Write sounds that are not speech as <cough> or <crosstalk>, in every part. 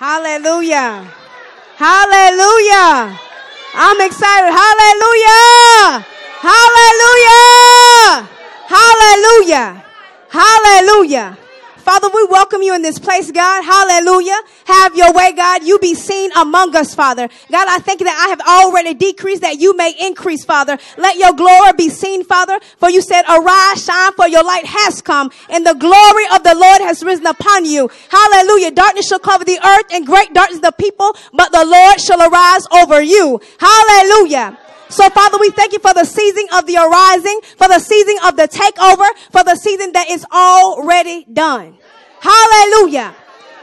Hallelujah. Hallelujah. I'm excited. Hallelujah. Hallelujah. Hallelujah. Hallelujah. Father, we welcome you in this place, God. Hallelujah. Have your way, God. You be seen among us, Father. God, I thank you that I have already decreased that you may increase, Father. Let your glory be seen, Father. For you said, arise, shine, for your light has come and the glory of the Lord has risen upon you. Hallelujah. Darkness shall cover the earth and great darkness the people, but the Lord shall arise over you. Hallelujah. So Father, we thank you for the season of the arising, for the season of the takeover, for the season that is already done. Hallelujah.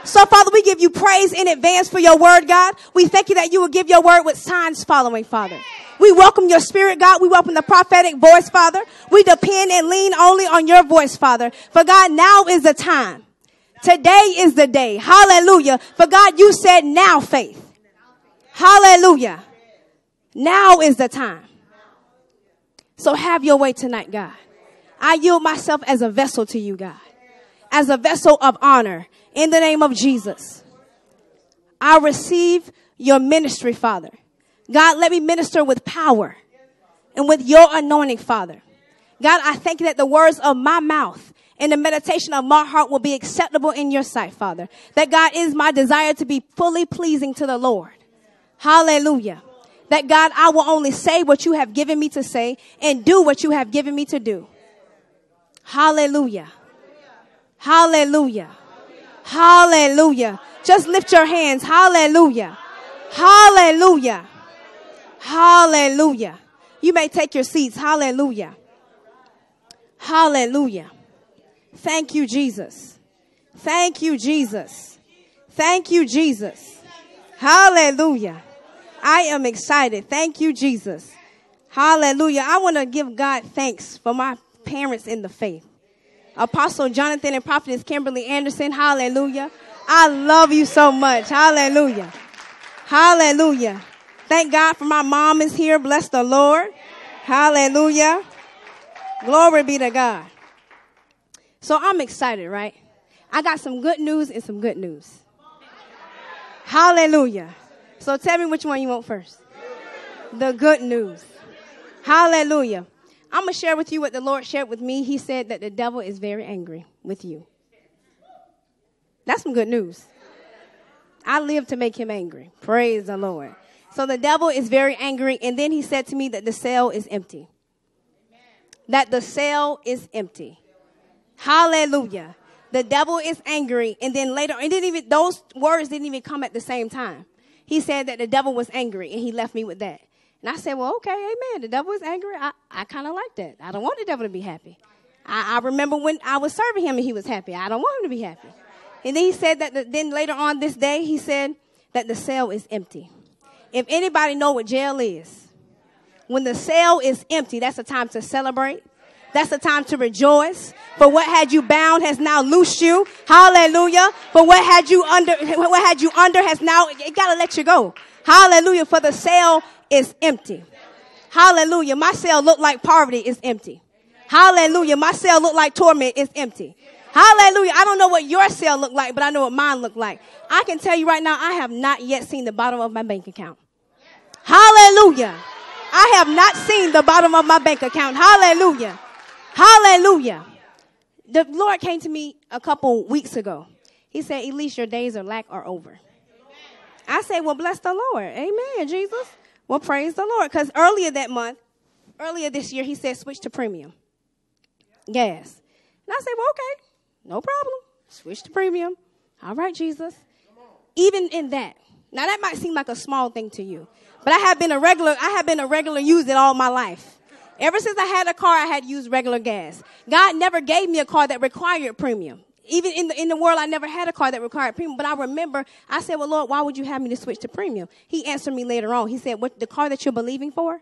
So Father, we give you praise in advance for your word, God. We thank you that you will give your word with signs following, Father. We welcome your spirit, God. We welcome the prophetic voice, Father. We depend and lean only on your voice, Father. For God, now is the time. Today is the day. Hallelujah. For God, you said now faith. Hallelujah. Now is the time. So have your way tonight, God. I yield myself as a vessel to you, God. As a vessel of honor in the name of Jesus. I receive your ministry, Father. God, let me minister with power and with your anointing, Father. God, I thank you that the words of my mouth and the meditation of my heart will be acceptable in your sight, Father. That God is my desire to be fully pleasing to the Lord. Hallelujah that God, I will only say what you have given me to say and do what you have given me to do. Hallelujah. Hallelujah. Hallelujah. Just lift your hands. Hallelujah. Hallelujah. Hallelujah. You may take your seats. Hallelujah. Hallelujah. Thank you, Jesus. Thank you, Jesus. Thank you, Jesus. Hallelujah. I am excited. Thank you, Jesus. Hallelujah. I want to give God thanks for my parents in the faith. Apostle Jonathan and Prophetess Kimberly Anderson. Hallelujah. I love you so much. Hallelujah. Hallelujah. Thank God for my mom is here. Bless the Lord. Hallelujah. Glory be to God. So I'm excited, right? I got some good news and some good news. Hallelujah. So tell me which one you want first. The good news. Hallelujah. I'm going to share with you what the Lord shared with me. He said that the devil is very angry with you. That's some good news. I live to make him angry. Praise the Lord. So the devil is very angry. And then he said to me that the cell is empty. That the cell is empty. Hallelujah. The devil is angry. And then later, and didn't even, those words didn't even come at the same time he said that the devil was angry and he left me with that. And I said, well, okay, amen. The devil is angry. I, I kind of like that. I don't want the devil to be happy. I, I, remember when I was serving him and he was happy. I don't want him to be happy. And then he said that the, then later on this day, he said that the cell is empty. If anybody know what jail is, when the cell is empty, that's a time to celebrate. That's the time to rejoice. For what had you bound has now loosed you. Hallelujah. For what had you under, what had you under has now, it gotta let you go. Hallelujah. For the cell is empty. Hallelujah. My cell looked like poverty is empty. Hallelujah. My cell looked like torment is empty. Hallelujah. I don't know what your cell looked like, but I know what mine looked like. I can tell you right now, I have not yet seen the bottom of my bank account. Hallelujah. I have not seen the bottom of my bank account. Hallelujah. Hallelujah. The Lord came to me a couple weeks ago. He said, Elise, your days of lack are over. I said, Well, bless the Lord. Amen, Jesus. Well, praise the Lord. Because earlier that month, earlier this year, he said, switch to premium gas. And I said, Well, okay, no problem. Switch to premium. All right, Jesus. Even in that. Now that might seem like a small thing to you. But I have been a regular, I have been a regular user all my life. Ever since I had a car, I had used regular gas. God never gave me a car that required premium. Even in the, in the world, I never had a car that required premium. But I remember, I said, well, Lord, why would you have me to switch to premium? He answered me later on. He said, what, the car that you're believing for,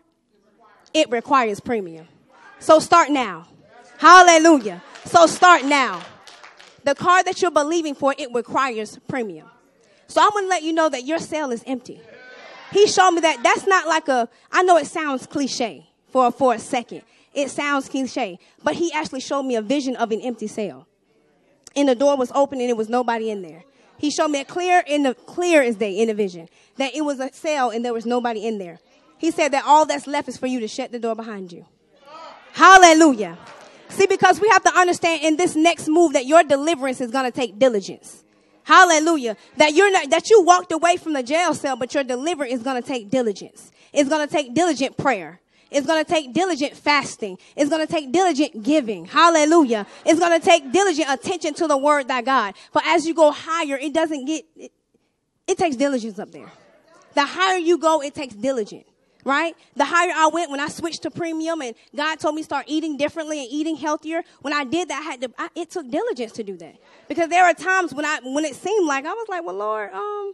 it requires premium. So start now. Hallelujah. So start now. The car that you're believing for, it requires premium. So I'm going to let you know that your cell is empty. He showed me that that's not like a, I know it sounds cliche for, for a second. It sounds cliche, but he actually showed me a vision of an empty cell. And the door was open and there was nobody in there. He showed me it clear in the clear as day in the vision that it was a cell and there was nobody in there. He said that all that's left is for you to shut the door behind you. Hallelujah. See, because we have to understand in this next move that your deliverance is going to take diligence. Hallelujah. That you're not, that you walked away from the jail cell, but your deliverance is going to take diligence. It's going to take diligent prayer. It's going to take diligent fasting. It's going to take diligent giving. Hallelujah. It's going to take diligent attention to the word that God. For as you go higher, it doesn't get, it, it takes diligence up there. The higher you go, it takes diligence right? The higher I went when I switched to premium and God told me start eating differently and eating healthier. When I did that, I had to, I, it took diligence to do that. Because there are times when I, when it seemed like I was like, well, Lord, um,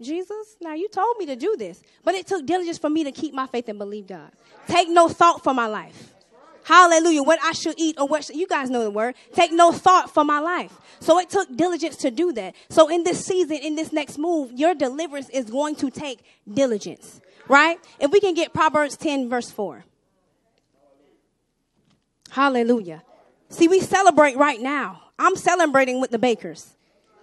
Jesus, now you told me to do this. But it took diligence for me to keep my faith and believe God. Take no thought for my life. Hallelujah. What I should eat or what should, you guys know the word. Take no thought for my life. So it took diligence to do that. So in this season, in this next move, your deliverance is going to take diligence right? If we can get Proverbs 10, verse 4. Hallelujah. See, we celebrate right now. I'm celebrating with the bakers.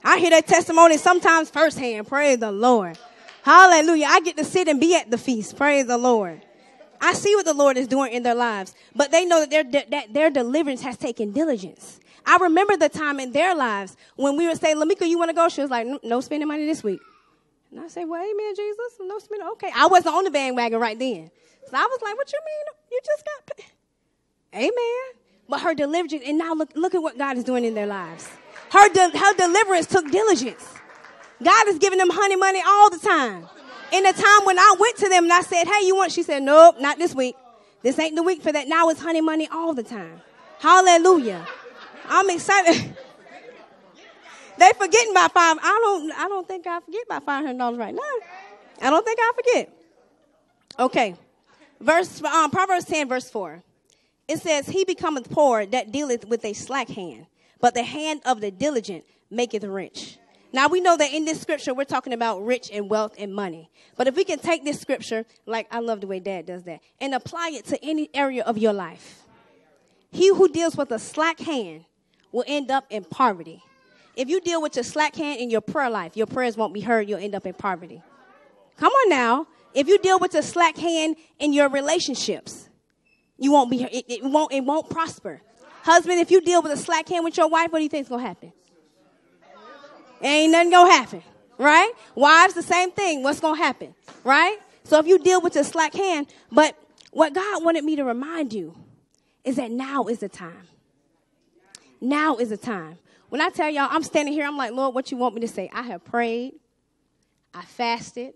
I hear that testimony sometimes firsthand. Praise the Lord. Hallelujah. I get to sit and be at the feast. Praise the Lord. I see what the Lord is doing in their lives, but they know that their, that their deliverance has taken diligence. I remember the time in their lives when we would say, Lamika, you want to go? She was like, no spending money this week. And I said, Well, amen, Jesus. No spin. Okay. I wasn't on the bandwagon right then. So I was like, What you mean? You just got paid. Amen. But her deliverance, and now look, look at what God is doing in their lives. Her, de- her deliverance took diligence. God is giving them honey money all the time. In the time when I went to them and I said, Hey, you want? She said, Nope, not this week. This ain't the week for that. Now it's honey money all the time. Hallelujah. I'm excited. <laughs> They forgetting about five. I don't. I don't think I forget hundred dollars right now. I don't think I forget. Okay, verse um, Proverbs ten verse four. It says, "He becometh poor that dealeth with a slack hand, but the hand of the diligent maketh rich." Now we know that in this scripture we're talking about rich and wealth and money. But if we can take this scripture, like I love the way Dad does that, and apply it to any area of your life, he who deals with a slack hand will end up in poverty. If you deal with your slack hand in your prayer life, your prayers won't be heard. You'll end up in poverty. Come on now. If you deal with a slack hand in your relationships, you won't be. It, it won't. It won't prosper. Husband, if you deal with a slack hand with your wife, what do you think is gonna happen? Ain't nothing gonna happen, right? Wives, the same thing. What's gonna happen, right? So if you deal with a slack hand, but what God wanted me to remind you is that now is the time. Now is the time. When I tell y'all, I'm standing here, I'm like, Lord, what you want me to say? I have prayed. I fasted.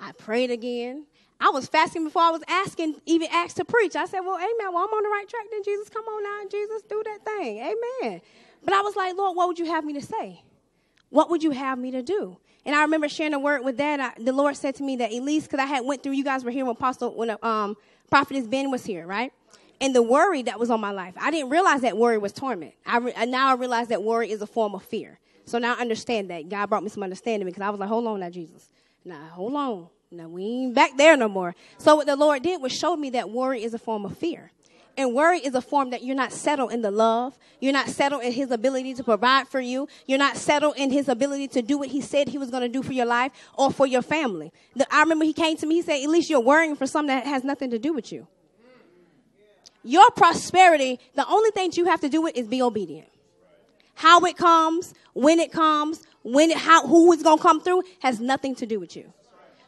I prayed again. I was fasting before I was asking, even asked to preach. I said, well, amen. Well, I'm on the right track then, Jesus. Come on now, Jesus, do that thing. Amen. But I was like, Lord, what would you have me to say? What would you have me to do? And I remember sharing a word with that. I, the Lord said to me that, Elise, because I had went through, you guys were here when Apostle, when um, Prophetess Ben was here, right? and the worry that was on my life. I didn't realize that worry was torment. I re- now I realize that worry is a form of fear. So now I understand that. God brought me some understanding because I was like, hold on now, Jesus. Now, hold on. Now, we ain't back there no more. So what the Lord did was show me that worry is a form of fear. And worry is a form that you're not settled in the love. You're not settled in his ability to provide for you. You're not settled in his ability to do what he said he was going to do for your life or for your family. The, I remember he came to me, he said, at least you're worrying for something that has nothing to do with you. Your prosperity, the only thing you have to do with is be obedient. How it comes, when it comes, when it, how, who is going to come through has nothing to do with you.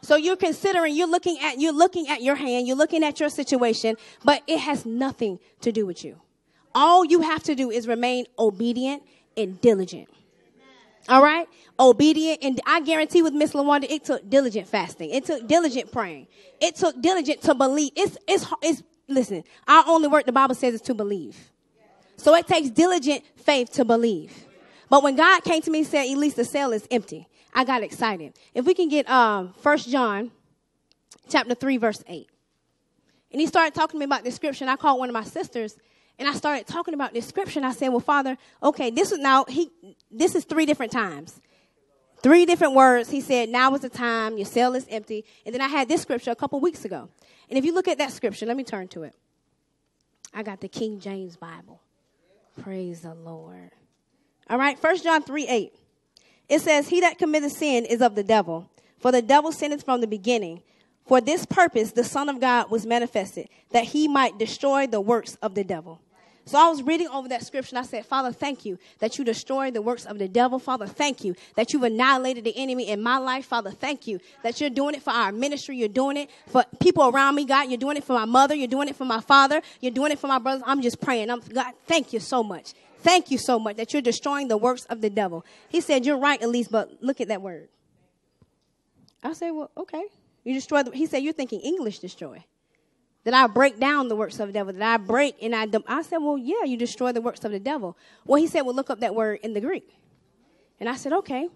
So you're considering, you're looking at, you're looking at your hand, you're looking at your situation, but it has nothing to do with you. All you have to do is remain obedient and diligent. All right? Obedient. And I guarantee with Miss LaWanda, it took diligent fasting. It took diligent praying. It took diligent to believe. It's, it's, it's listen, our only work, the Bible says, is to believe. So it takes diligent faith to believe. But when God came to me and said, Elise, the cell is empty, I got excited. If we can get um, 1 John chapter 3, verse 8. And he started talking to me about this scripture, I called one of my sisters, and I started talking about this scripture, I said, Well, Father, okay, this is now he this is three different times. Three different words. He said, Now is the time, your cell is empty. And then I had this scripture a couple weeks ago. And if you look at that scripture, let me turn to it. I got the King James Bible. Praise the Lord. All right, 1 John 3 8. It says, He that committeth sin is of the devil, for the devil sinneth from the beginning. For this purpose the Son of God was manifested, that he might destroy the works of the devil. So I was reading over that scripture and I said, Father, thank you that you destroyed the works of the devil. Father, thank you that you've annihilated the enemy in my life. Father, thank you that you're doing it for our ministry. You're doing it for people around me, God. You're doing it for my mother. You're doing it for my father. You're doing it for my brothers. I'm just praying. I'm, God, thank you so much. Thank you so much that you're destroying the works of the devil. He said, You're right, Elise, but look at that word. I said, Well, okay. You destroy the, he said, You're thinking English destroy that I break down the works of the devil, that I break and I, I said, well, yeah, you destroy the works of the devil. Well, he said, well, look up that word in the Greek. And I said, okay,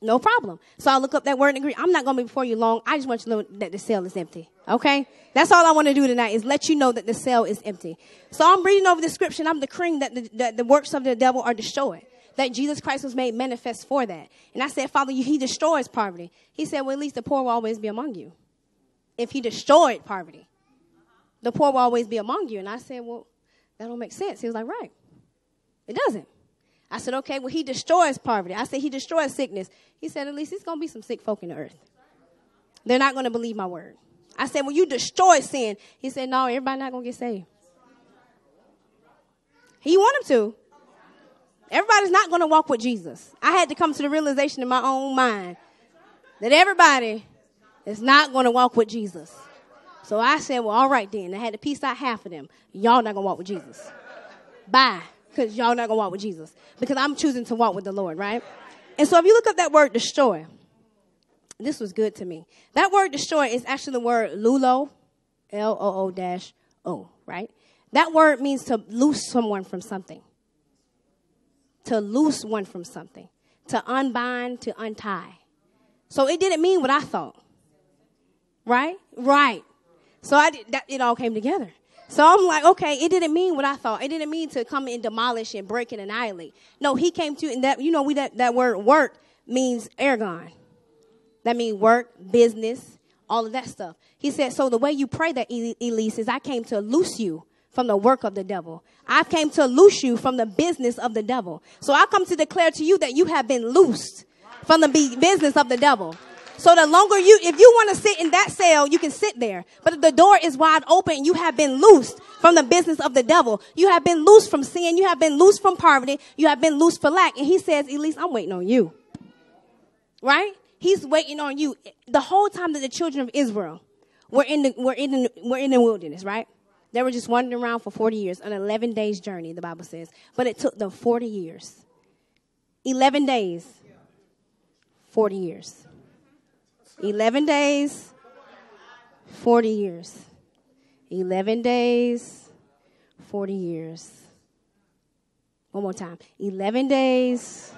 no problem. So I look up that word in the Greek. I'm not going to be before you long. I just want you to know that the cell is empty. Okay? That's all I want to do tonight is let you know that the cell is empty. So I'm reading over the scripture and I'm decreeing that the, that the works of the devil are destroyed. That Jesus Christ was made manifest for that. And I said, Father, you he destroys poverty. He said, well, at least the poor will always be among you. If he destroyed poverty the poor will always be among you. And I said, well, that don't make sense. He was like, right. It doesn't. I said, okay, well, he destroys poverty. I said, he destroys sickness. He said, at least it's going to be some sick folk in the earth. They're not going to believe my word. I said, well, you destroy sin. He said, no, everybody not going to get saved. He want them to. Everybody's not going to walk with Jesus. I had to come to the realization in my own mind that everybody is not going to walk with Jesus. So I said, well, all right then. I had to piece out half of them. Y'all not gonna walk with Jesus. Bye. Because y'all not gonna walk with Jesus. Because I'm choosing to walk with the Lord, right? And so if you look up that word destroy, this was good to me. That word destroy is actually the word lulo, L O O dash O, right? That word means to loose someone from something. To loose one from something. To unbind, to untie. So it didn't mean what I thought. Right? Right. So I did, that, it all came together. So I'm like, okay, it didn't mean what I thought. It didn't mean to come and demolish and break and annihilate. No, he came to, and that, you know, we, that, that word work means ergon. That means work, business, all of that stuff. He said, so the way you pray that, Elise, is I came to loose you from the work of the devil. I came to loose you from the business of the devil. So I come to declare to you that you have been loosed from the business of the devil. So the longer you, if you want to sit in that cell, you can sit there. But if the door is wide open, you have been loosed from the business of the devil. You have been loosed from sin. You have been loosed from poverty. You have been loosed for lack. And he says, Elise, I'm waiting on you. Right? He's waiting on you. The whole time that the children of Israel were in the, were in the, were in the wilderness, right? They were just wandering around for 40 years, an 11 days journey, the Bible says. But it took them 40 years. 11 days, 40 years. 11 days, 40 years. 11 days, 40 years. One more time. 11 days,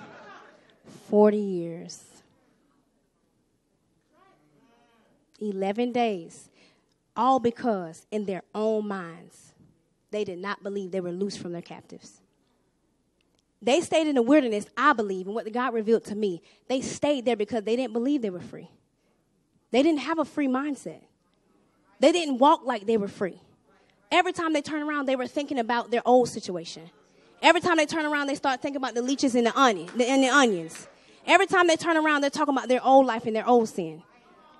40 years. 11 days. All because in their own minds, they did not believe they were loose from their captives. They stayed in the wilderness, I believe, and what God revealed to me. They stayed there because they didn't believe they were free. They didn't have a free mindset. They didn't walk like they were free. Every time they turn around, they were thinking about their old situation. Every time they turn around, they start thinking about the leeches and the onion and the onions. Every time they turn around, they're talking about their old life and their old sin.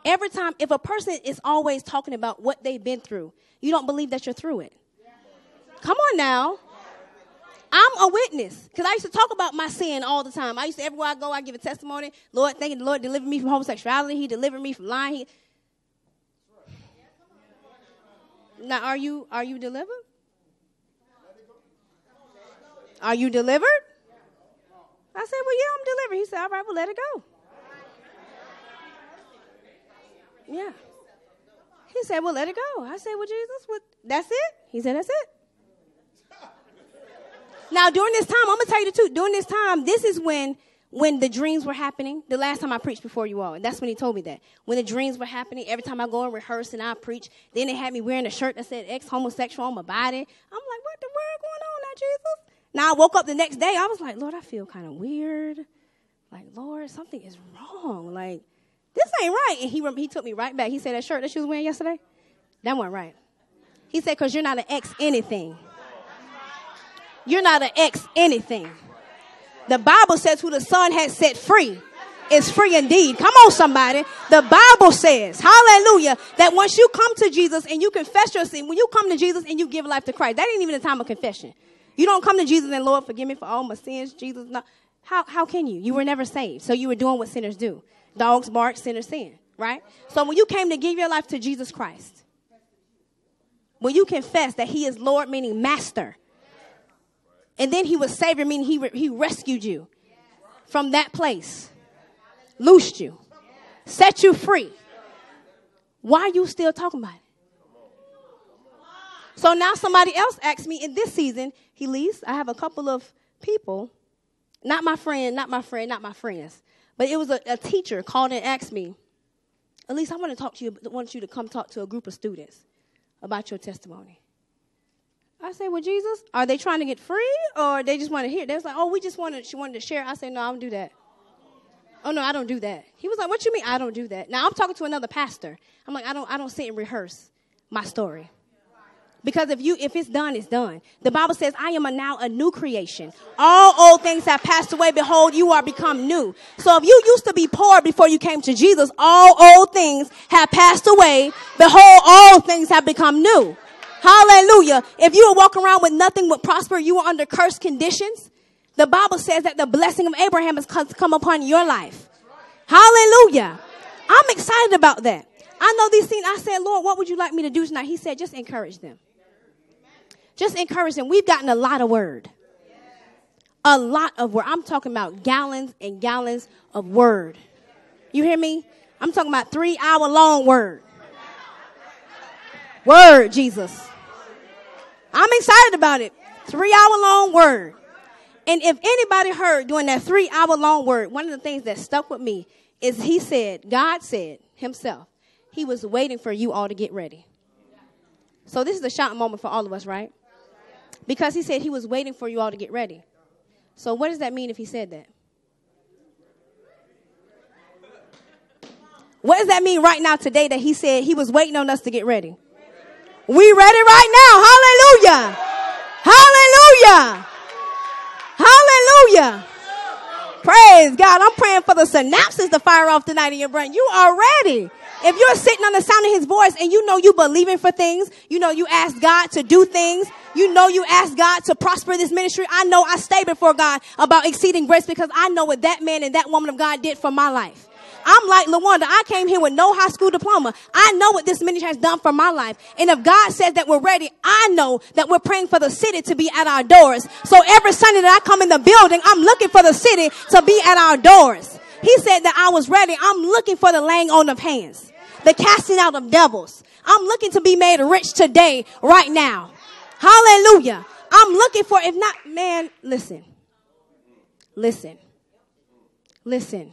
Every time, if a person is always talking about what they've been through, you don't believe that you're through it. Come on now. I'm a witness because I used to talk about my sin all the time. I used to everywhere I go, I give a testimony. Lord, thank you, the Lord delivered me from homosexuality. He delivered me from lying. He... Now, are you are you delivered? Are you delivered? I said, well, yeah, I'm delivered. He said, all right, well, let it go. Yeah. He said, well, let it go. I said, well, Jesus, what, that's it? He said, that's it. Now, during this time, I'm gonna tell you the truth. During this time, this is when when the dreams were happening. The last time I preached before you all, and that's when he told me that. When the dreams were happening, every time I go and rehearse and I preach, then they had me wearing a shirt that said ex homosexual on my body. I'm like, what the world going on now, Jesus? Now I woke up the next day, I was like, Lord, I feel kind of weird. Like, Lord, something is wrong. Like, this ain't right. And he he took me right back. He said that shirt that she was wearing yesterday, that wasn't right. He said, because you're not an ex anything. You're not an ex anything. The Bible says who the Son has set free is free indeed. Come on, somebody. The Bible says, hallelujah, that once you come to Jesus and you confess your sin, when you come to Jesus and you give life to Christ, that ain't even the time of confession. You don't come to Jesus and Lord, forgive me for all my sins. Jesus, no. How, how can you? You were never saved. So you were doing what sinners do. Dogs bark, sinners sin, right? So when you came to give your life to Jesus Christ, when you confess that he is Lord, meaning master, and then he was Savior, meaning he, re- he rescued you from that place loosed you, set you free. Why are you still talking about it? So now somebody else asked me in this season, he leaves. I have a couple of people, not my friend, not my friend, not my friends, but it was a, a teacher called and asked me, Elise, I want to talk to you, I want you to come talk to a group of students about your testimony. I said, Well, Jesus, are they trying to get free or they just want to hear? They was like, Oh, we just wanted, she wanted to share. I said, No, I don't do that. Oh no, I don't do that. He was like, What you mean I don't do that? Now I'm talking to another pastor. I'm like, I don't I don't sit and rehearse my story. Because if you if it's done, it's done. The Bible says, I am a now a new creation. All old things have passed away. Behold, you are become new. So if you used to be poor before you came to Jesus, all old things have passed away. Behold, all things have become new. Hallelujah. If you were walking around with nothing would prosper, you were under cursed conditions. The Bible says that the blessing of Abraham has come upon your life. Hallelujah. I'm excited about that. I know these things. I said, Lord, what would you like me to do tonight? He said, just encourage them. Just encourage them. We've gotten a lot of word. A lot of word. I'm talking about gallons and gallons of word. You hear me? I'm talking about three hour long word. Word, Jesus. I'm excited about it. Three hour long word. And if anybody heard during that three hour long word, one of the things that stuck with me is he said, God said himself, he was waiting for you all to get ready. So this is a shout moment for all of us, right? Because he said he was waiting for you all to get ready. So what does that mean if he said that? What does that mean right now today that he said he was waiting on us to get ready? We ready right now. Hallelujah. Hallelujah. Hallelujah. Praise God. I'm praying for the synapses to fire off tonight in your brain. You are ready. If you're sitting on the sound of his voice and you know you believing for things, you know you ask God to do things, you know you ask God to prosper this ministry. I know I stay before God about exceeding grace because I know what that man and that woman of God did for my life. I'm like LaWanda. I came here with no high school diploma. I know what this ministry has done for my life. And if God says that we're ready, I know that we're praying for the city to be at our doors. So every Sunday that I come in the building, I'm looking for the city to be at our doors. He said that I was ready. I'm looking for the laying on of hands, the casting out of devils. I'm looking to be made rich today, right now. Hallelujah. I'm looking for, if not, man, listen. Listen. Listen.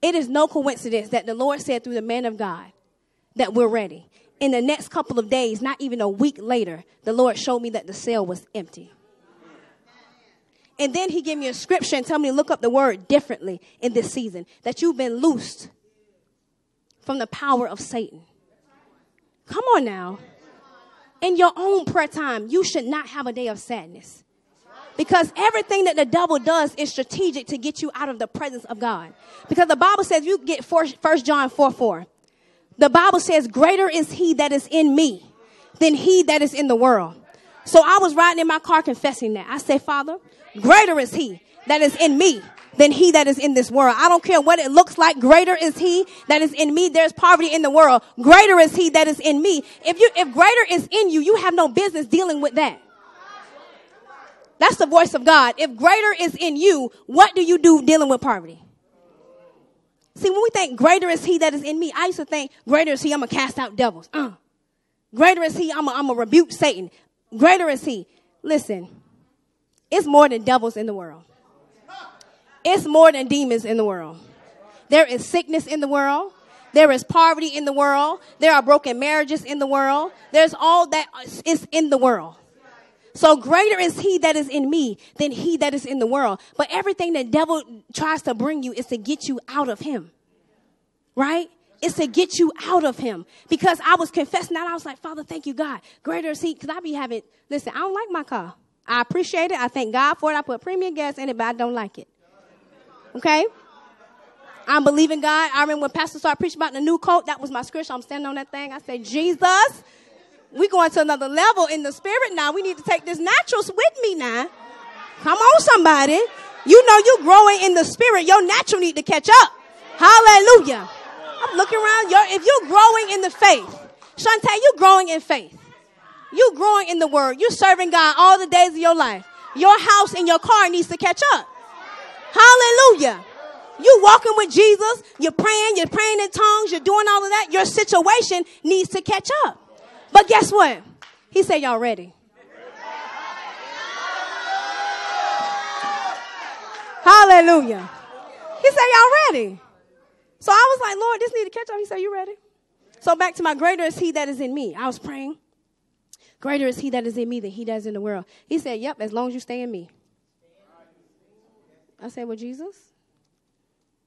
It is no coincidence that the Lord said through the man of God that we're ready. In the next couple of days, not even a week later, the Lord showed me that the cell was empty. And then he gave me a scripture and told me to look up the word differently in this season. That you've been loosed from the power of Satan. Come on now. In your own prayer time, you should not have a day of sadness. Because everything that the devil does is strategic to get you out of the presence of God. Because the Bible says, you get First John 4 4. The Bible says, greater is he that is in me than he that is in the world. So I was riding in my car confessing that. I said, Father, greater is he that is in me than he that is in this world. I don't care what it looks like. Greater is he that is in me. There's poverty in the world. Greater is he that is in me. If you, if greater is in you, you have no business dealing with that. That's the voice of God. If greater is in you, what do you do dealing with poverty? See, when we think greater is he that is in me, I used to think greater is he, I'm going to cast out devils. Uh. Greater is he, I'm going to rebuke Satan. Greater is he. Listen, it's more than devils in the world. It's more than demons in the world. There is sickness in the world. There is poverty in the world. There are broken marriages in the world. There's all that is in the world. So greater is he that is in me than he that is in the world. But everything the devil tries to bring you is to get you out of him. Right? It's to get you out of him. Because I was confessing that. I was like, Father, thank you, God. Greater is he. Because I be having, listen, I don't like my car. I appreciate it. I thank God for it. I put premium gas in it, but I don't like it. Okay? I'm believing God. I remember when Pastor started preaching about the new coat, that was my scripture. I'm standing on that thing. I said, Jesus, we going to another level in the spirit now. We need to take this naturals with me now. Come on, somebody. You know you growing in the spirit. Your natural need to catch up. Hallelujah. I'm looking around. Your, if you're growing in the faith, Shantae, you're growing in faith. You growing in the word. You're serving God all the days of your life. Your house and your car needs to catch up. Hallelujah. You walking with Jesus. You're praying. You're praying in tongues. You're doing all of that. Your situation needs to catch up. But guess what? He said, y'all ready. Hallelujah. He said, y'all ready. So I was like, Lord, this need to catch up. He said, you ready? So back to my greater is he that is in me. I was praying. Greater is he that is in me than he that is in the world. He said, Yep, as long as you stay in me. I said, Well, Jesus,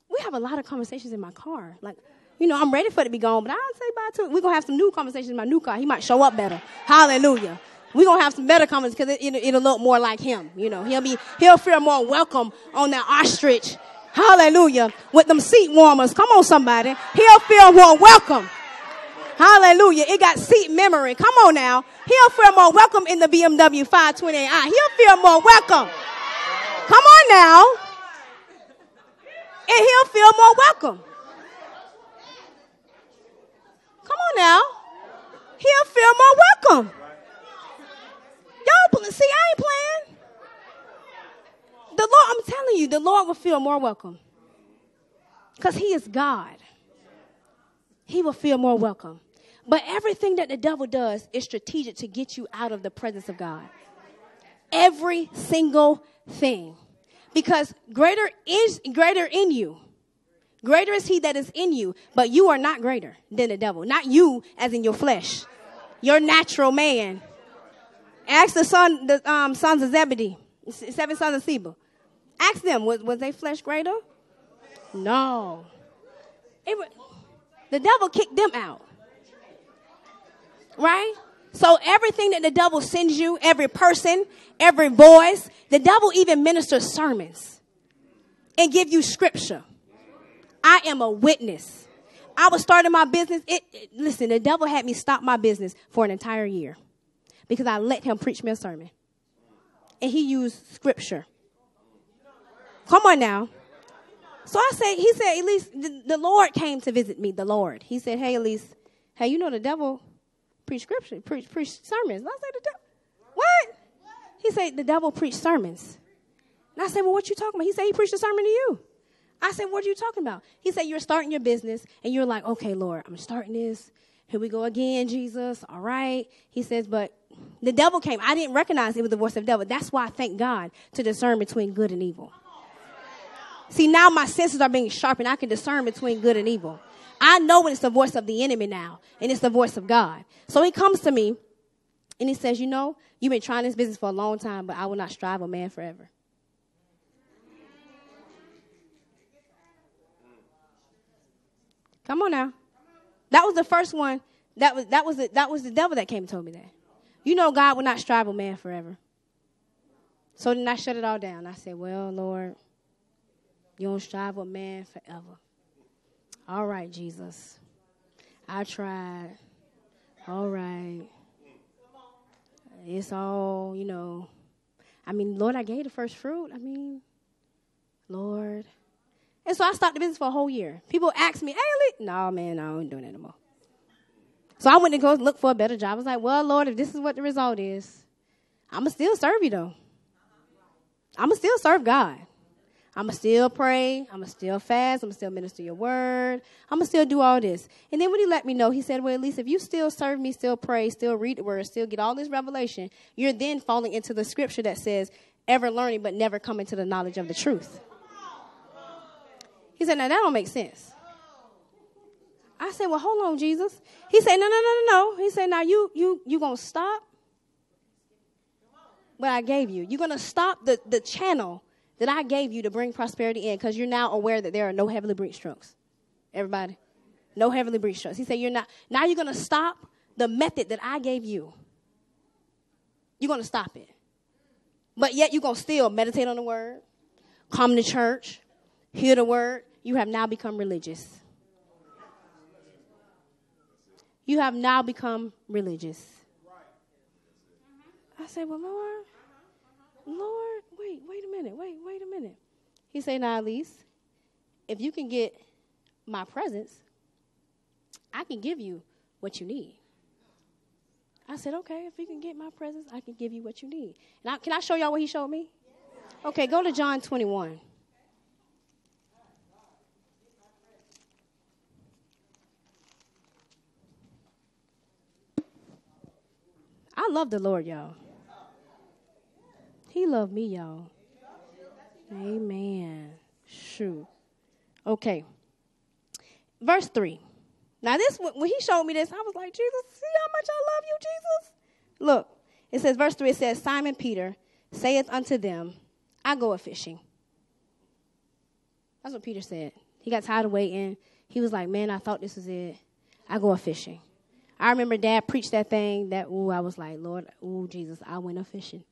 we have a lot of conversations in my car. Like, you know, I'm ready for it to be gone, but I'll say bye to it. We're going to have some new conversations in my new car. He might show up better. Hallelujah. We're going to have some better conversations because it, it, it'll look more like him. You know, he'll be, he'll feel more welcome on that ostrich. Hallelujah. With them seat warmers. Come on, somebody. He'll feel more welcome. Hallelujah. It got seat memory. Come on now. He'll feel more welcome in the BMW 528i. He'll feel more welcome. Come on now. And he'll feel more welcome. Come on now. He'll feel more welcome. Y'all, see, I ain't playing. The Lord, I'm telling you, the Lord will feel more welcome. Because he is God. He will feel more welcome. But everything that the devil does is strategic to get you out of the presence of God. Every single thing. Because greater is greater in you. Greater is he that is in you, but you are not greater than the devil. Not you as in your flesh. Your natural man. Ask the son, the um, sons of Zebedee, seven sons of Sceva. Ask them, was, was they flesh greater? No. It, the devil kicked them out. Right? So everything that the devil sends you, every person, every voice, the devil even ministers sermons and give you scripture. I am a witness. I was starting my business. It, it, listen, the devil had me stop my business for an entire year because I let him preach me a sermon. And he used scripture. Come on now. So I say, he said, Elise, the, the Lord came to visit me, the Lord. He said, hey, Elise, hey, you know the devil preach scripture, preach, preach sermons. And I said, the devil, what? He said, the devil preached sermons. And I said, well, what you talking about? He said, he preached a sermon to you. I said, what are you talking about? He said, you're starting your business and you're like, okay, Lord, I'm starting this. Here we go again, Jesus. All right. He says, but the devil came. I didn't recognize it was the voice of the devil. That's why I thank God to discern between good and evil. See, now my senses are being sharpened. I can discern between good and evil. I know when it's the voice of the enemy now, and it's the voice of God. So he comes to me and he says, You know, you've been trying this business for a long time, but I will not strive a man forever. Come on now. That was the first one. That was that was the, that was the devil that came and told me that. You know God will not strive with man forever. So then I shut it all down. I said, Well, Lord, you don't strive with man forever. All right, Jesus. I tried. All right. It's all, you know. I mean, Lord, I gave the first fruit. I mean, Lord. And so I stopped the business for a whole year. People asked me, hey, no, man, I ain't doing it anymore. So I went to go look for a better job. I was like, well, Lord, if this is what the result is, I'm going to still serve you, though. I'm going to still serve God. I'm going to still pray. I'm going to still fast. I'm going to still minister your word. I'm going to still do all this. And then when he let me know, he said, well, at least if you still serve me, still pray, still read the word, still get all this revelation, you're then falling into the scripture that says, ever learning but never coming to the knowledge of the truth. He said, now that don't make sense. I said, well, hold on, Jesus. He said, no, no, no, no, no. He said, now you, you, you to stop what I gave you. You're going to stop the, the channel that I gave you to bring prosperity in because you're now aware that there are no heavenly breach strokes. Everybody? No heavenly breach strokes. He said, You're not, now you're going to stop the method that I gave you. You're going to stop it. But yet you're to still meditate on the word, come to church, hear the word. You have now become religious. You have now become religious. I say, well, Lord, Lord, wait, wait a minute, wait, wait a minute. He said, now, Elise, if you can get my presence, I can give you what you need. I said, okay, if you can get my presence, I can give you what you need. Now, can I show y'all what he showed me? Okay, go to John 21. I love the Lord, y'all. He loved me, y'all. Amen. Shoot. Okay. Verse 3. Now, this, when he showed me this, I was like, Jesus, see how much I love you, Jesus? Look, it says, verse 3, it says, Simon Peter saith unto them, I go a fishing. That's what Peter said. He got tired of waiting. He was like, Man, I thought this was it. I go a fishing. I remember dad preached that thing that, ooh, I was like, Lord, ooh, Jesus, I went a fishing.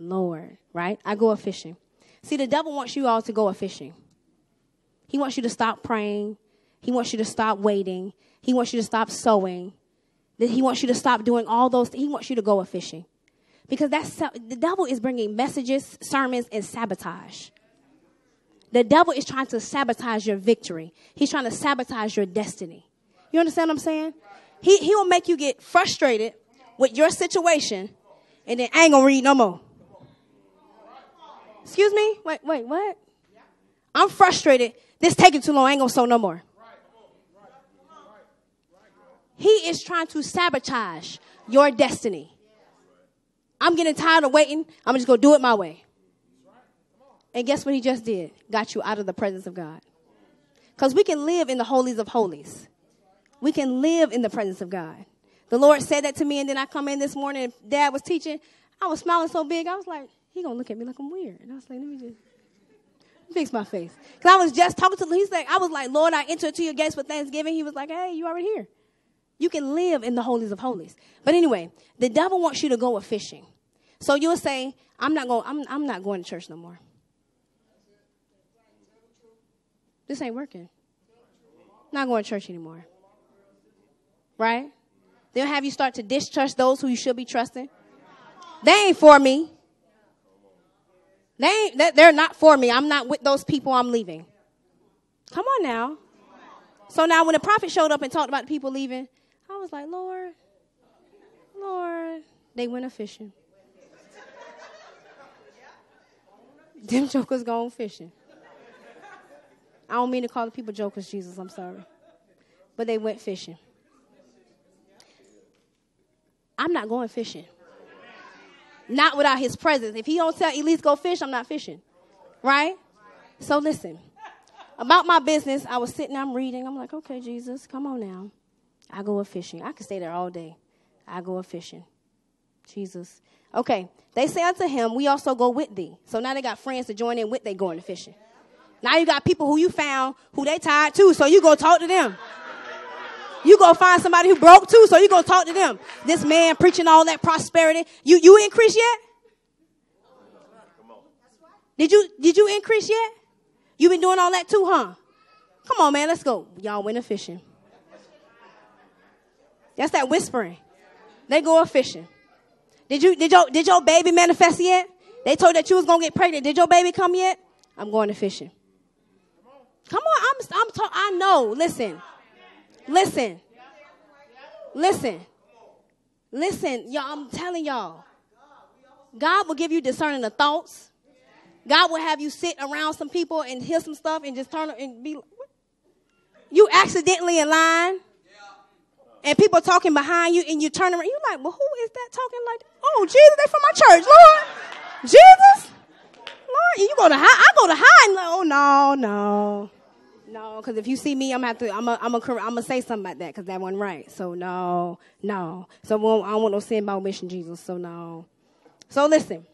Lord, right? I go a fishing. See, the devil wants you all to go a fishing. He wants you to stop praying. He wants you to stop waiting. He wants you to stop sowing. He wants you to stop doing all those. He wants you to go a fishing. Because that's the devil is bringing messages, sermons, and sabotage. The devil is trying to sabotage your victory. He's trying to sabotage your destiny. You understand what I'm saying? He, he will make you get frustrated with your situation and then I ain't gonna read no more. Excuse me? Wait, wait, what? I'm frustrated. This taking too long. I ain't gonna sow no more. He is trying to sabotage your destiny. I'm getting tired of waiting. I'm just gonna do it my way. And guess what he just did? Got you out of the presence of God. Because we can live in the holies of holies we can live in the presence of God. The Lord said that to me, and then I come in this morning, Dad was teaching. I was smiling so big, I was like, he gonna look at me like I'm weird. And I was like, let me just fix my face. Because I was just talking to him. He's like, I was like, Lord, I enter to your gates with thanksgiving. He was like, hey, you already here. You can live in the holies of holies. But anyway, the devil wants you to go a fishing. So you'll say, I'm not going, I'm, I'm not going to church no more. This ain't working. not going to church anymore right? They'll have you start to distrust those who you should be trusting. They ain't for me. They ain't, they're not for me. I'm not with those people. I'm leaving. Come on now. So now when the prophet showed up and talked about the people leaving, I was like, Lord, Lord, they went a fishing. <laughs> Them jokers going fishing. I don't mean to call the people jokers, Jesus. I'm sorry. But they went fishing. I'm not going fishing. Not without his presence. If he don't tell Elise go fish, I'm not fishing. Right? So listen. About my business, I was sitting, I'm reading. I'm like, okay, Jesus, come on now. I go a fishing. I can stay there all day. I go a fishing. Jesus. Okay. They say unto him, We also go with thee. So now they got friends to join in with they going to fishing. Now you got people who you found who they tired too, so you go talk to them. You go find somebody who broke too, so you go talk to them. This man preaching all that prosperity. You you increase yet? Did you did you increase yet? You been doing all that too, huh? Come on, man, let's go. Y'all went a fishing. That's that whispering. They go a fishing. Did you did your did your baby manifest yet? They told that you was gonna get pregnant. Did your baby come yet? I'm going to fishing. Come on, I'm I'm ta- I know. Listen. Listen. Listen. Listen, y'all, I'm telling y'all. God will give you discerning of thoughts. God will have you sit around some people and hear some stuff and just turn and be you accidentally in line and people talking behind you and you turn around. You're like, well, who is that talking like? Oh, Jesus, they from my church, Lord. Jesus. Lord, you go to high. I go to high. Oh, no, no. No, because if you see me, I'm gonna have to. I'm gonna. I'm gonna. I'm gonna say something about that because that wasn't right. So no, no. So I don't want no sin about mission Jesus. So no. So listen.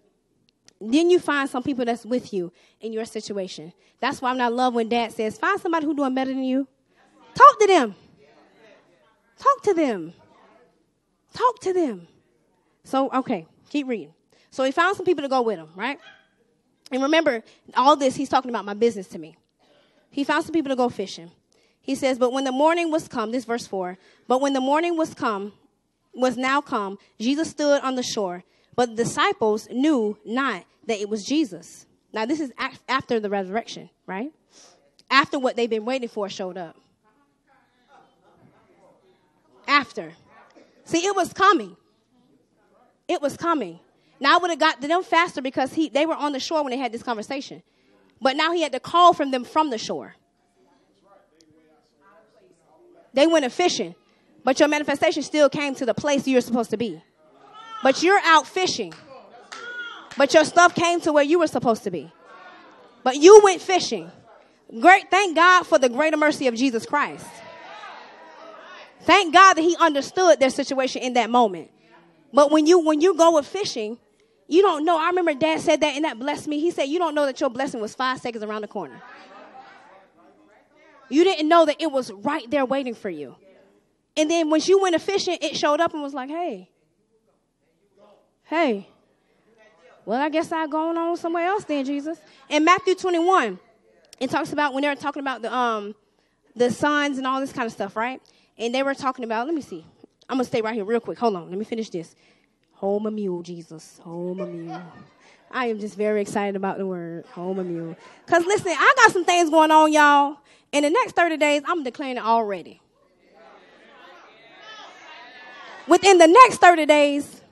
Then you find some people that's with you in your situation. That's why I'm not love when Dad says, "Find somebody who's doing better than you. Talk to them. Talk to them. Talk to them." So okay, keep reading. So he found some people to go with him, right? And remember, all this, he's talking about my business to me. He found some people to go fishing. He says, But when the morning was come, this verse 4, but when the morning was come, was now come, Jesus stood on the shore, but the disciples knew not that it was Jesus. Now, this is after the resurrection, right? After what they've been waiting for showed up. After. See, it was coming. It was coming. Now I would have got to them faster because he, they were on the shore when they had this conversation. But now he had to call from them from the shore. They went a fishing, but your manifestation still came to the place you're supposed to be. But you're out fishing, but your stuff came to where you were supposed to be. But you went fishing. Great, thank God for the greater mercy of Jesus Christ. Thank God that He understood their situation in that moment. But when you when you go with fishing, you don't know. I remember dad said that and that blessed me. He said, You don't know that your blessing was five seconds around the corner. You didn't know that it was right there waiting for you. And then when you went a fishing, it showed up and was like, Hey, hey, well, I guess I'll go on somewhere else then, Jesus. In Matthew 21, it talks about when they were talking about the um the sons and all this kind of stuff, right? And they were talking about, let me see. I'm gonna stay right here real quick. Hold on, let me finish this. Home a mule, Jesus. Home a mule. I am just very excited about the word home a mule. Because listen, I got some things going on, y'all. In the next 30 days, I'm declaring it already. Within the next 30 days,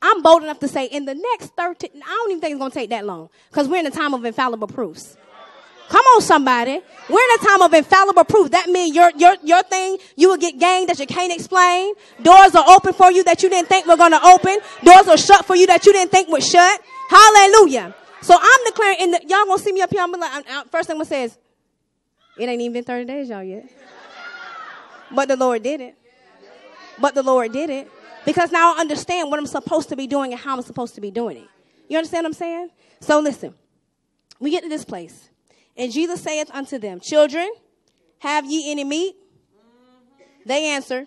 I'm bold enough to say in the next 30, I don't even think it's going to take that long because we're in a time of infallible proofs. Come on, somebody. We're in a time of infallible proof. That means your, your, your thing, you will get gain that you can't explain. Doors are open for you that you didn't think were going to open. Doors are shut for you that you didn't think would shut. Hallelujah. So I'm declaring, in the, y'all gonna see me up here. I'm like, I'm, first thing gonna say is, it ain't even been 30 days, y'all, yet. But the Lord did it. But the Lord did it. Because now I understand what I'm supposed to be doing and how I'm supposed to be doing it. You understand what I'm saying? So listen, we get to this place. And Jesus saith unto them, Children, have ye any meat? They answered,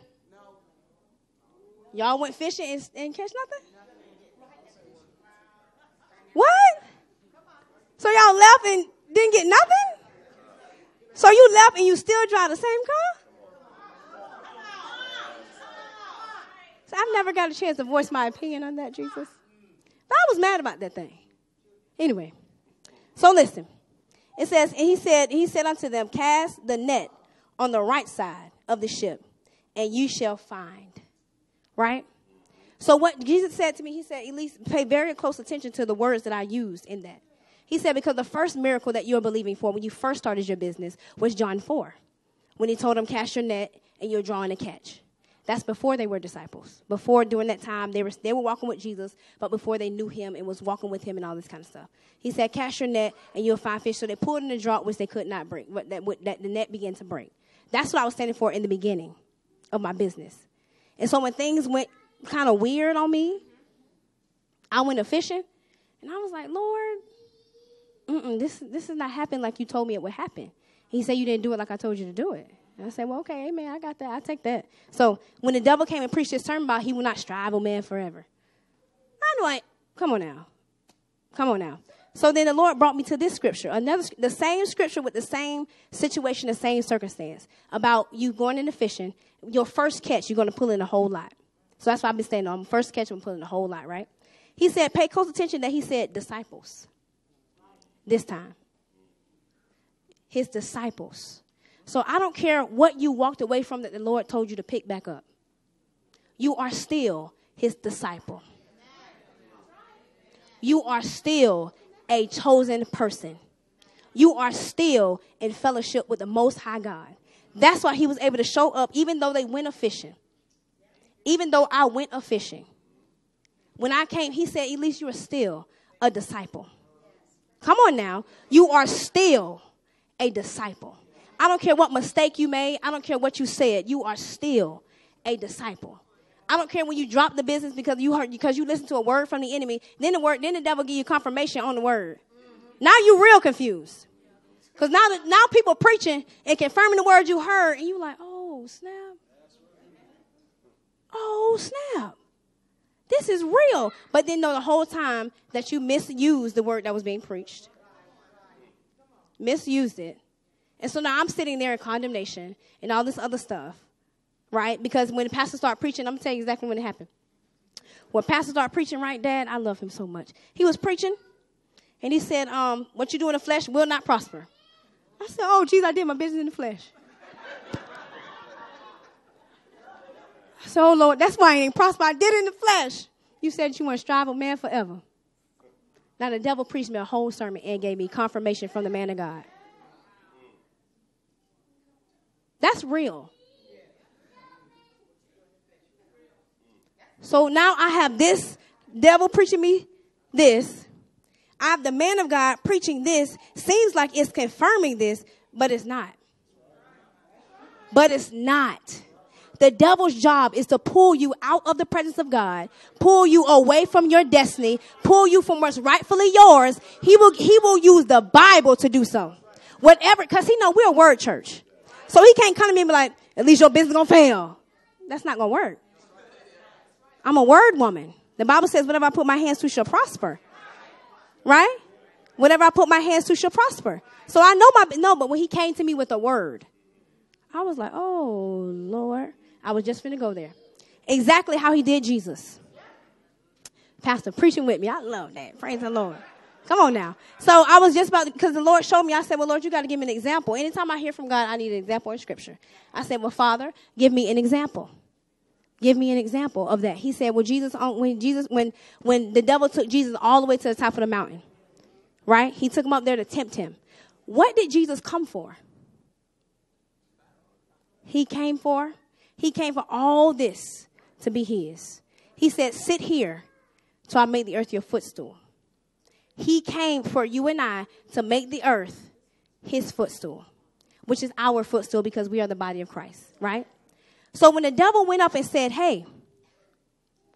Y'all went fishing and, and catch nothing? What? So y'all left and didn't get nothing? So you left and you still drive the same car? So I've never got a chance to voice my opinion on that, Jesus. But I was mad about that thing. Anyway, so listen. It says, and he said, he said unto them, Cast the net on the right side of the ship, and you shall find. Right? So what Jesus said to me, he said, Elise pay very close attention to the words that I used in that. He said, because the first miracle that you're believing for when you first started your business was John 4. When he told them, cast your net and you're drawing a catch. That's before they were disciples. Before, during that time, they were, they were walking with Jesus, but before they knew him and was walking with him and all this kind of stuff. He said, Cast your net and you'll find fish. So they pulled in the draught, which they could not break, but that, that the net began to break. That's what I was standing for in the beginning of my business. And so when things went kind of weird on me, I went a fishing, and I was like, Lord, this, this is not happening like you told me it would happen. He said, You didn't do it like I told you to do it. And I said, well, okay, amen, I got that. I take that. So when the devil came and preached his sermon about he will not strive a man forever, I know, like, come on now. Come on now. So then the Lord brought me to this scripture, another, the same scripture with the same situation, the same circumstance about you going into fishing. Your first catch, you're going to pull in a whole lot. So that's why I've been saying, on first catch, I'm pulling a whole lot, right? He said, pay close attention that he said disciples this time. His disciples. So I don't care what you walked away from that the Lord told you to pick back up. You are still his disciple. You are still a chosen person. You are still in fellowship with the Most High God. That's why he was able to show up even though they went a fishing. Even though I went a fishing. When I came, he said, Elise you are still a disciple. Come on now. You are still a disciple. I don't care what mistake you made. I don't care what you said. You are still a disciple. I don't care when you drop the business because you heard because you listened to a word from the enemy. Then the word, then the devil give you confirmation on the word. Now you real confused. Because now that now people preaching and confirming the word you heard, and you like, oh snap. Oh snap. This is real. But then know the whole time that you misused the word that was being preached. Misused it. And so now I'm sitting there in condemnation and all this other stuff, right? Because when the pastor started preaching, I'm going to tell you exactly when it happened. When pastor started preaching, right, Dad? I love him so much. He was preaching, and he said, um, what you do in the flesh will not prosper. I said, oh, geez, I did my business in the flesh. So, Lord, that's why I ain't prosper. I did it in the flesh. You said you want to strive with man forever. Now, the devil preached me a whole sermon and gave me confirmation from the man of God. That's real. So now I have this devil preaching me this. I have the man of God preaching this. Seems like it's confirming this, but it's not. But it's not. The devil's job is to pull you out of the presence of God, pull you away from your destiny, pull you from what's rightfully yours. He will, he will use the Bible to do so. Whatever, cause he know we're a word church. So he can't come to me and be like, Elise your business gonna fail. That's not gonna work. I'm a word woman. The Bible says, whatever I put my hands to shall prosper. Right? Whatever I put my hands to shall prosper. So I know my, no, but when he came to me with a word, I was like, oh, Lord. I was just finna go there. Exactly how he did Jesus. Pastor preaching with me. I love that. Praise the Lord. Come on now. So I was just about because the Lord showed me. I said, "Well, Lord, you got to give me an example." Anytime I hear from God, I need an example in Scripture. I said, "Well, Father, give me an example. Give me an example of that." He said, "Well, Jesus, uh, when Jesus, when when the devil took Jesus all the way to the top of the mountain, right? He took him up there to tempt him. What did Jesus come for? He came for he came for all this to be his. He said, Sit here till I make the earth your footstool. He came for you and I to make the earth his footstool, which is our footstool because we are the body of Christ, right? So when the devil went up and said, Hey,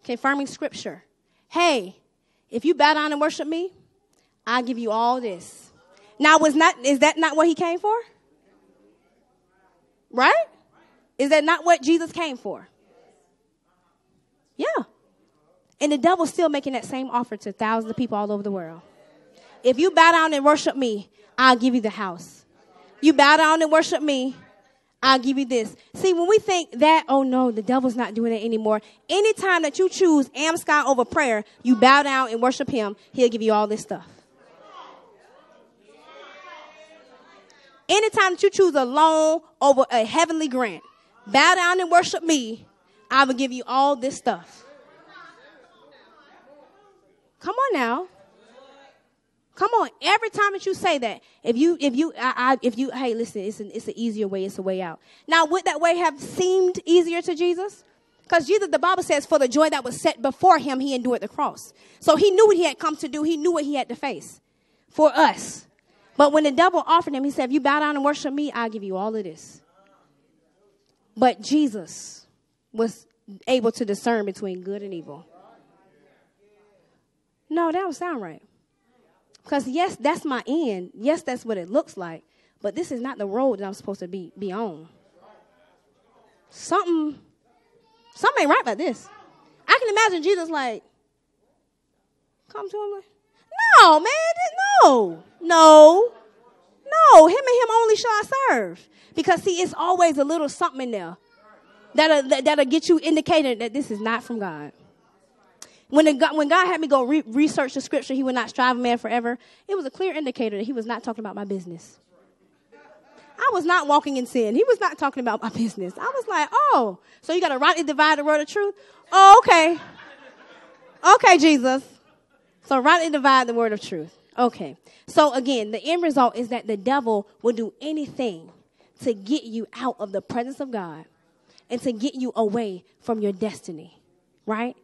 confirming scripture, hey, if you bow down and worship me, I'll give you all this. Now, was not is that not what he came for? Right? Is that not what Jesus came for? Yeah. And the devil's still making that same offer to thousands of people all over the world. If you bow down and worship me, I'll give you the house. You bow down and worship me, I'll give you this. See, when we think that, oh no, the devil's not doing it anymore. Anytime that you choose Amscott over prayer, you bow down and worship him, he'll give you all this stuff. Anytime that you choose a loan over a heavenly grant, bow down and worship me, I will give you all this stuff. Come on now. Come on. Every time that you say that, if you, if you, I, I, if you, hey, listen, it's an, it's an easier way. It's a way out. Now, would that way have seemed easier to Jesus? Because Jesus, the Bible says, for the joy that was set before him, he endured the cross. So he knew what he had come to do. He knew what he had to face for us. But when the devil offered him, he said, if you bow down and worship me, I'll give you all of this. But Jesus was able to discern between good and evil. No, that don't sound right. Because yes, that's my end. Yes, that's what it looks like. But this is not the road that I'm supposed to be, be on. Something, something ain't right about this. I can imagine Jesus like, come to him like, no, man, no, no, no. Him and him only shall I serve. Because see, it's always a little something in there that'll, that'll get you indicated that this is not from God. When, when God had me go re- research the scripture, he would not strive a man forever, it was a clear indicator that he was not talking about my business. I was not walking in sin. He was not talking about my business. I was like, oh, so you got to rightly divide the word of truth? Oh, okay. Okay, Jesus. So rightly divide the word of truth. Okay. So again, the end result is that the devil will do anything to get you out of the presence of God and to get you away from your destiny, right?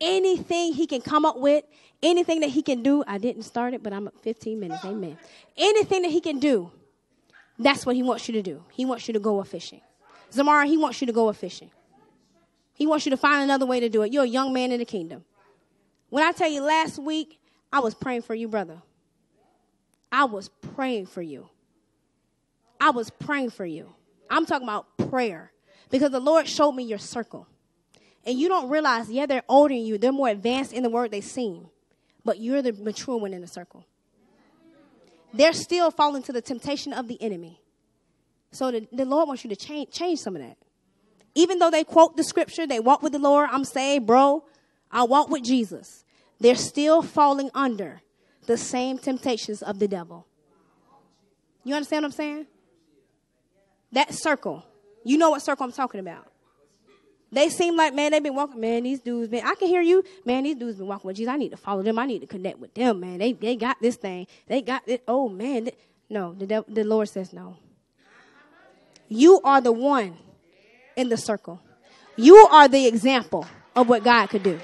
Anything he can come up with, anything that he can do, I didn't start it, but I'm at 15 minutes, amen. Anything that he can do, that's what he wants you to do. He wants you to go a fishing. Zamara, he wants you to go a fishing. He wants you to find another way to do it. You're a young man in the kingdom. When I tell you last week, I was praying for you, brother. I was praying for you. I was praying for you. I'm talking about prayer because the Lord showed me your circle. And you don't realize, yeah, they're older than you, they're more advanced in the word they seem, but you're the mature one in the circle. They're still falling to the temptation of the enemy. So the, the Lord wants you to change, change some of that. Even though they quote the scripture, they walk with the Lord, I'm saying, bro, I walk with Jesus. They're still falling under the same temptations of the devil. You understand what I'm saying? That circle. You know what circle I'm talking about. They seem like, man, they've been walking. Man, these dudes, man, I can hear you. Man, these dudes been walking with Jesus. I need to follow them. I need to connect with them, man. They, they got this thing. They got it. Oh, man. No, the, the Lord says no. You are the one in the circle. You are the example of what God could do.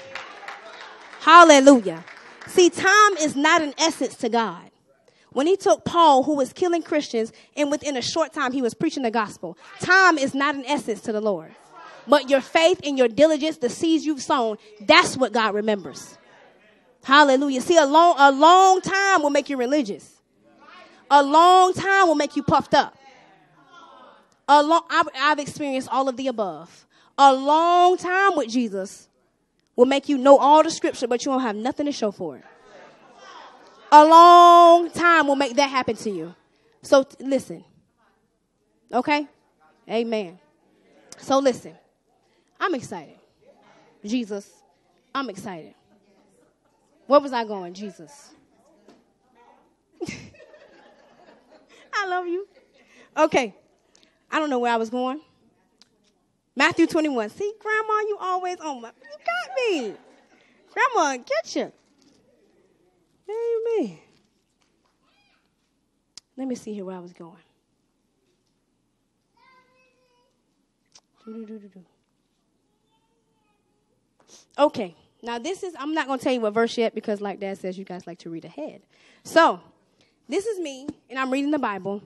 Hallelujah. See, time is not an essence to God. When he took Paul, who was killing Christians, and within a short time he was preaching the gospel, time is not an essence to the Lord. But your faith and your diligence, the seeds you've sown, that's what God remembers. Hallelujah. See, a long, a long time will make you religious. A long time will make you puffed up. A long, I've, I've experienced all of the above. A long time with Jesus will make you know all the scripture, but you won't have nothing to show for it. A long time will make that happen to you. So t- listen. Okay? Amen. So listen. I'm excited. Jesus, I'm excited. Where was I going? Jesus. <laughs> I love you. Okay. I don't know where I was going. Matthew 21. See, Grandma, you always on my. You got me. Grandma, get you. Amen. Let me see here where I was going. Okay, now this is, I'm not going to tell you what verse yet because, like Dad says, you guys like to read ahead. So, this is me, and I'm reading the Bible,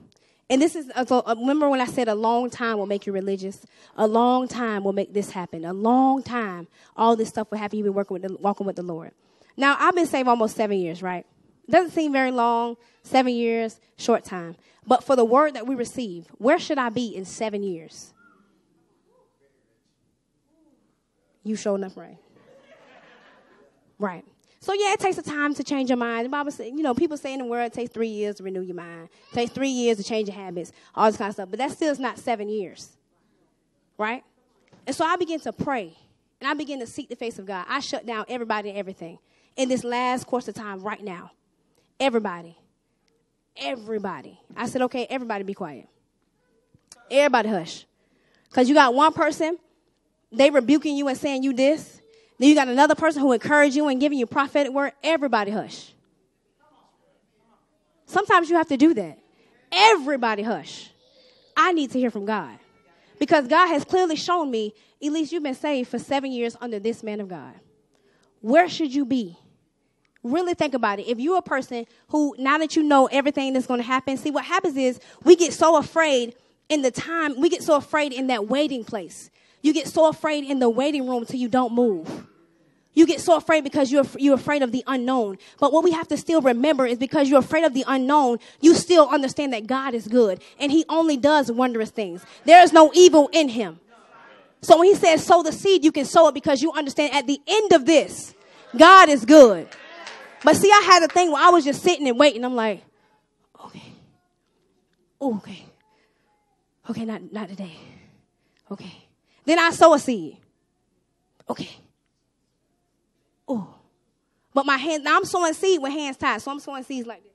and this is, so uh, remember when I said a long time will make you religious? A long time will make this happen. A long time, all this stuff will happen. You've been working with the, walking with the Lord. Now, I've been saved almost seven years, right? Doesn't seem very long, seven years, short time. But for the word that we receive, where should I be in seven years? You showing up right. Right. So yeah, it takes a time to change your mind. The Bible says, you know, people say in the world it takes three years to renew your mind. It takes three years to change your habits, all this kind of stuff. But that still is not seven years. Right? And so I begin to pray and I begin to seek the face of God. I shut down everybody and everything in this last course of time right now. Everybody. Everybody. I said, okay, everybody be quiet. Everybody hush. Because you got one person, they rebuking you and saying you this. Then you got another person who encourage you and giving you prophetic word. Everybody hush. Sometimes you have to do that. Everybody hush. I need to hear from God. Because God has clearly shown me, Elise you've been saved for seven years under this man of God. Where should you be? Really think about it. If you're a person who, now that you know everything that's going to happen, see what happens is we get so afraid in the time, we get so afraid in that waiting place. You get so afraid in the waiting room till you don't move. You get so afraid because you're, you're afraid of the unknown. But what we have to still remember is because you're afraid of the unknown, you still understand that God is good and He only does wondrous things. There is no evil in Him. So when He says sow the seed, you can sow it because you understand at the end of this, God is good. But see, I had a thing where I was just sitting and waiting. I'm like, okay. Okay. Okay, not, not today. Okay. Then I sow a seed. Okay. Oh. But my hands, now I'm sowing seed with hands tied. So I'm sowing seeds like this.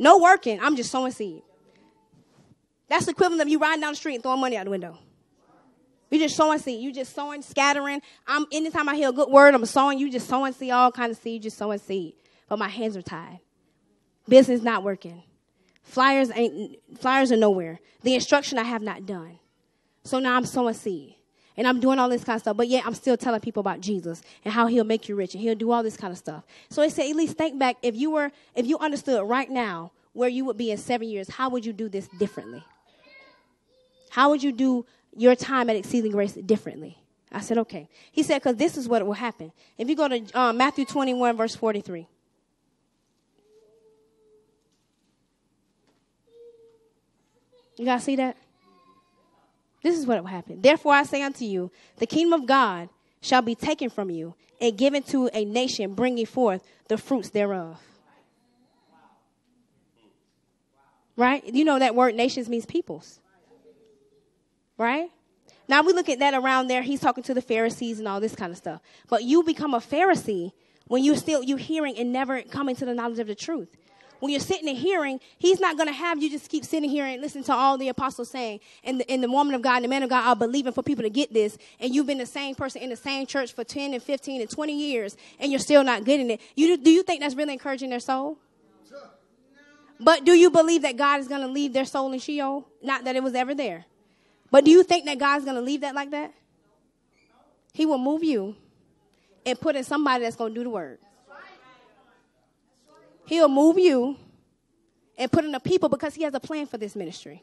No working. I'm just sowing seed. That's the equivalent of you riding down the street and throwing money out the window. You just sowing seed. You just sowing, scattering. I'm anytime I hear a good word, I'm sowing. You just sowing seed, all kind of seed. just sowing seed. But my hands are tied. Business not working. Flyers ain't flyers are nowhere. The instruction I have not done. So now I'm sowing seed. And I'm doing all this kind of stuff. But yet I'm still telling people about Jesus and how he'll make you rich and he'll do all this kind of stuff. So they said, Elise think back if you were if you understood right now where you would be in seven years, how would you do this differently? How would you do your time at Exceeding Grace differently? I said, okay. He said, because this is what will happen. If you go to uh, Matthew 21, verse 43. You guys see that? This is what will happen. Therefore, I say unto you, the kingdom of God shall be taken from you and given to a nation bringing forth the fruits thereof. Right? You know that word nations means peoples. Right? Now we look at that around there. He's talking to the Pharisees and all this kind of stuff. But you become a Pharisee when you're still you hearing and never coming to the knowledge of the truth. When you're sitting and hearing, he's not going to have you just keep sitting here and listen to all the apostles saying, and the, and the woman of God and the man of God are believing for people to get this, and you've been the same person in the same church for 10 and 15 and 20 years, and you're still not getting it. You, do you think that's really encouraging their soul? But do you believe that God is going to leave their soul in Sheol? Not that it was ever there. But do you think that God's going to leave that like that? He will move you and put in somebody that's going to do the work. He'll move you and put in the people because he has a plan for this ministry.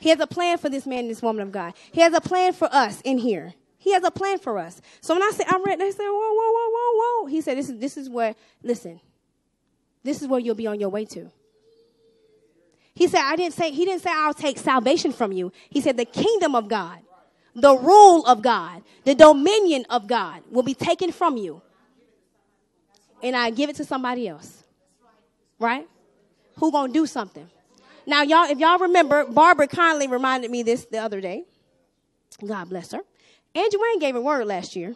He has a plan for this man and this woman of God. He has a plan for us in here. He has a plan for us. So when I say I'm read, they said, whoa, whoa, whoa, whoa, whoa. He said, this is this is where, listen, this is where you'll be on your way to. He said, I didn't say, he didn't say I'll take salvation from you. He said the kingdom of God, the rule of God, the dominion of God will be taken from you. And I give it to somebody else. Right? Who gonna do something? Now, y'all, if y'all remember, Barbara kindly reminded me this the other day. God bless her. Angie Wayne gave a word last year.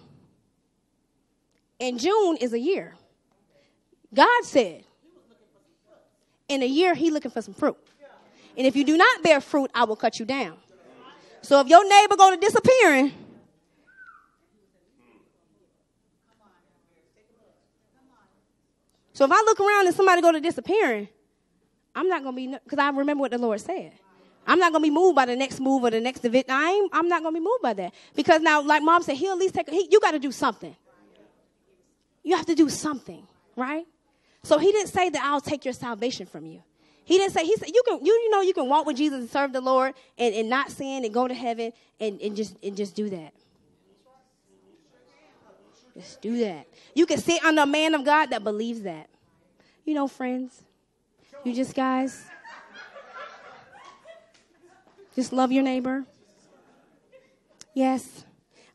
And June is a year. God said, in a year, He looking for some fruit. And if you do not bear fruit, I will cut you down. So if your neighbor go to disappearing, so if I look around and somebody go to disappearing, I'm not gonna be because I remember what the Lord said. I'm not gonna be moved by the next move or the next event. I ain't, I'm not gonna be moved by that because now, like Mom said, he'll at least take. He, you got to do something. You have to do something, right? So he didn't say that I'll take your salvation from you. He didn't say, he said, you can, you, you know, you can walk with Jesus and serve the Lord and, and not sin and go to heaven and, and just, and just do that. Do that. You can sit under a man of God that believes that. You know, friends, you just guys, just love your neighbor. Yes,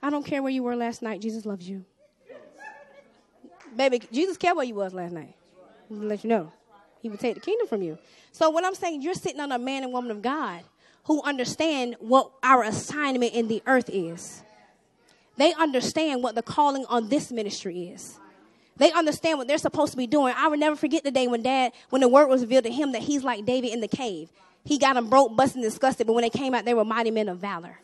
I don't care where you were last night. Jesus loves you. Baby, Jesus cared where you was last night. Let you know. He would take the kingdom from you. So what I'm saying, you're sitting on a man and woman of God who understand what our assignment in the earth is. They understand what the calling on this ministry is. They understand what they're supposed to be doing. I will never forget the day when dad, when the word was revealed to him that he's like David in the cave. He got them broke, busted, and disgusted, but when they came out, they were mighty men of valor.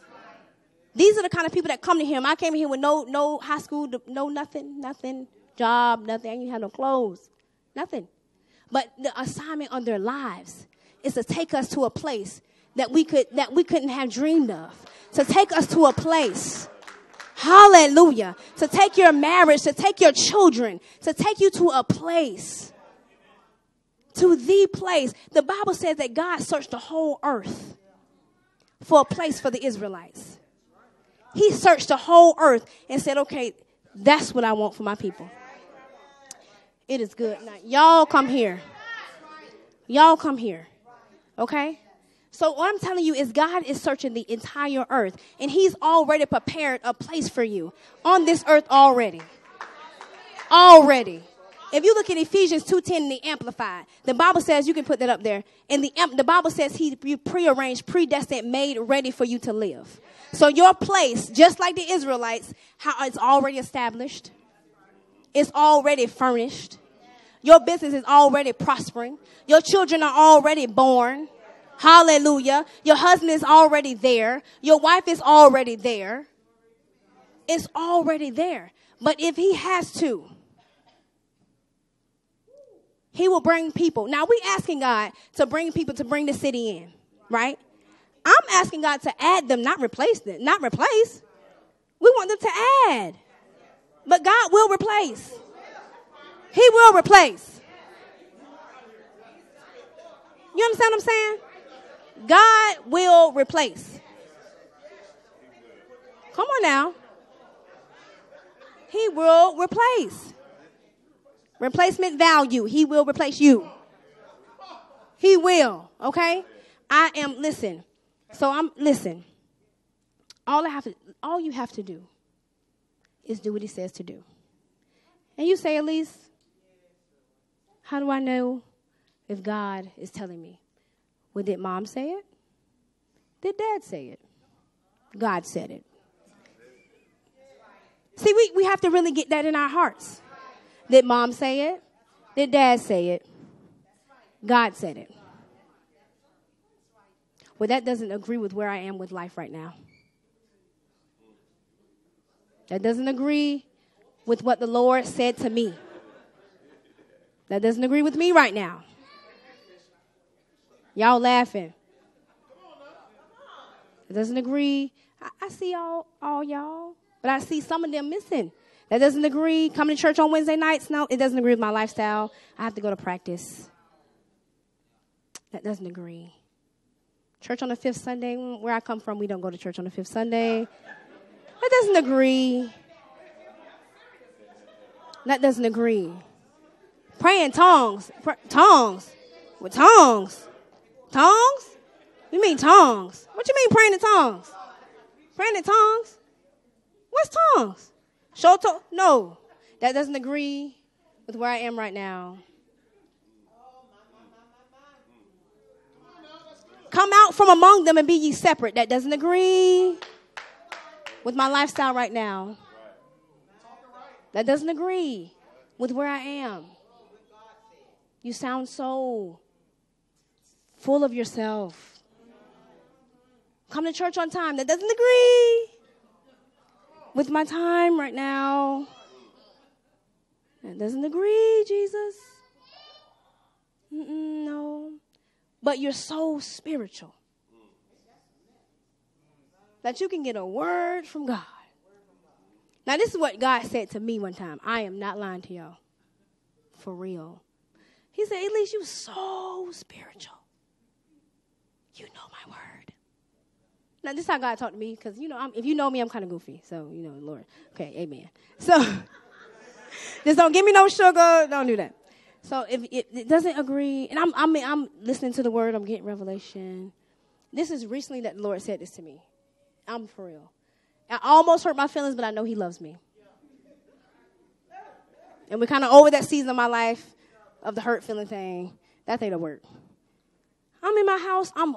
These are the kind of people that come to him. I came here with no, no high school, no nothing, nothing, job, nothing. I didn't have no clothes, nothing. But the assignment on their lives is to take us to a place that we could that we couldn't have dreamed of. To take us to a place. Hallelujah. To take your marriage, to take your children, to take you to a place. To the place. The Bible says that God searched the whole earth for a place for the Israelites. He searched the whole earth and said, okay, that's what I want for my people. It is good. Now, y'all come here. Y'all come here. Okay? So what I'm telling you is God is searching the entire earth and he's already prepared a place for you on this earth already. Already. If you look at Ephesians 2:10 in the amplified, the Bible says you can put that up there. And the the Bible says he prearranged, predestined, made ready for you to live. So your place, just like the Israelites, how it's already established. It's already furnished. Your business is already prospering. Your children are already born. Hallelujah. Your husband is already there. Your wife is already there. It's already there. But if he has to, he will bring people. Now we asking God to bring people to bring the city in, right? I'm asking God to add them, not replace them, not replace. We want them to add. But God will replace. He will replace. You understand what I'm saying? God will replace. Come on now. He will replace. Replacement value. He will replace you. He will, okay? I am, listen. So I'm, listen. All I have to, all you have to do is do what he says to do. And you say, Elise, how do I know if God is telling me? Well, did mom say it? Did dad say it? God said it. See, we, we have to really get that in our hearts. Did mom say it? Did dad say it? God said it. Well, that doesn't agree with where I am with life right now. That doesn't agree with what the Lord said to me. That doesn't agree with me right now. Y'all laughing. It doesn't agree. I, I see all, all y'all, but I see some of them missing. That doesn't agree. Coming to church on Wednesday nights, no, it doesn't agree with my lifestyle. I have to go to practice. That doesn't agree. Church on the fifth Sunday, mm, where I come from, we don't go to church on the fifth Sunday. That doesn't agree. That doesn't agree. Praying tongues. Pr- tongues. With tongues. Tongues? You mean tongues? What you mean praying in tongues? Praying in tongues? What's tongues? Shoto? No. That doesn't agree with where I am right now. Come out from among them and be ye separate. That doesn't agree with my lifestyle right now. That doesn't agree with where I am. You sound so full of yourself. Come to church on time. That doesn't agree with my time right now. That doesn't agree, Jesus. Mm-mm, no. But you're so spiritual that you can get a word from God. Now, this is what God said to me one time. I am not lying to y'all. For real. He said, Elise, you're so spiritual. You know my word. Now, this is how God talked to me, because, you know, I'm, if you know me, I'm kind of goofy. So, you know, Lord. Okay, amen. So, <laughs> just don't give me no sugar. Don't do that. So, if it, it doesn't agree, and I'm, I'm, I'm listening to the word, I'm getting revelation. This is recently that the Lord said this to me. I'm for real. I almost hurt my feelings, but I know He loves me. And we're kind of over that season of my life of the hurt feeling thing. That ain't a work. I'm in my house. I'm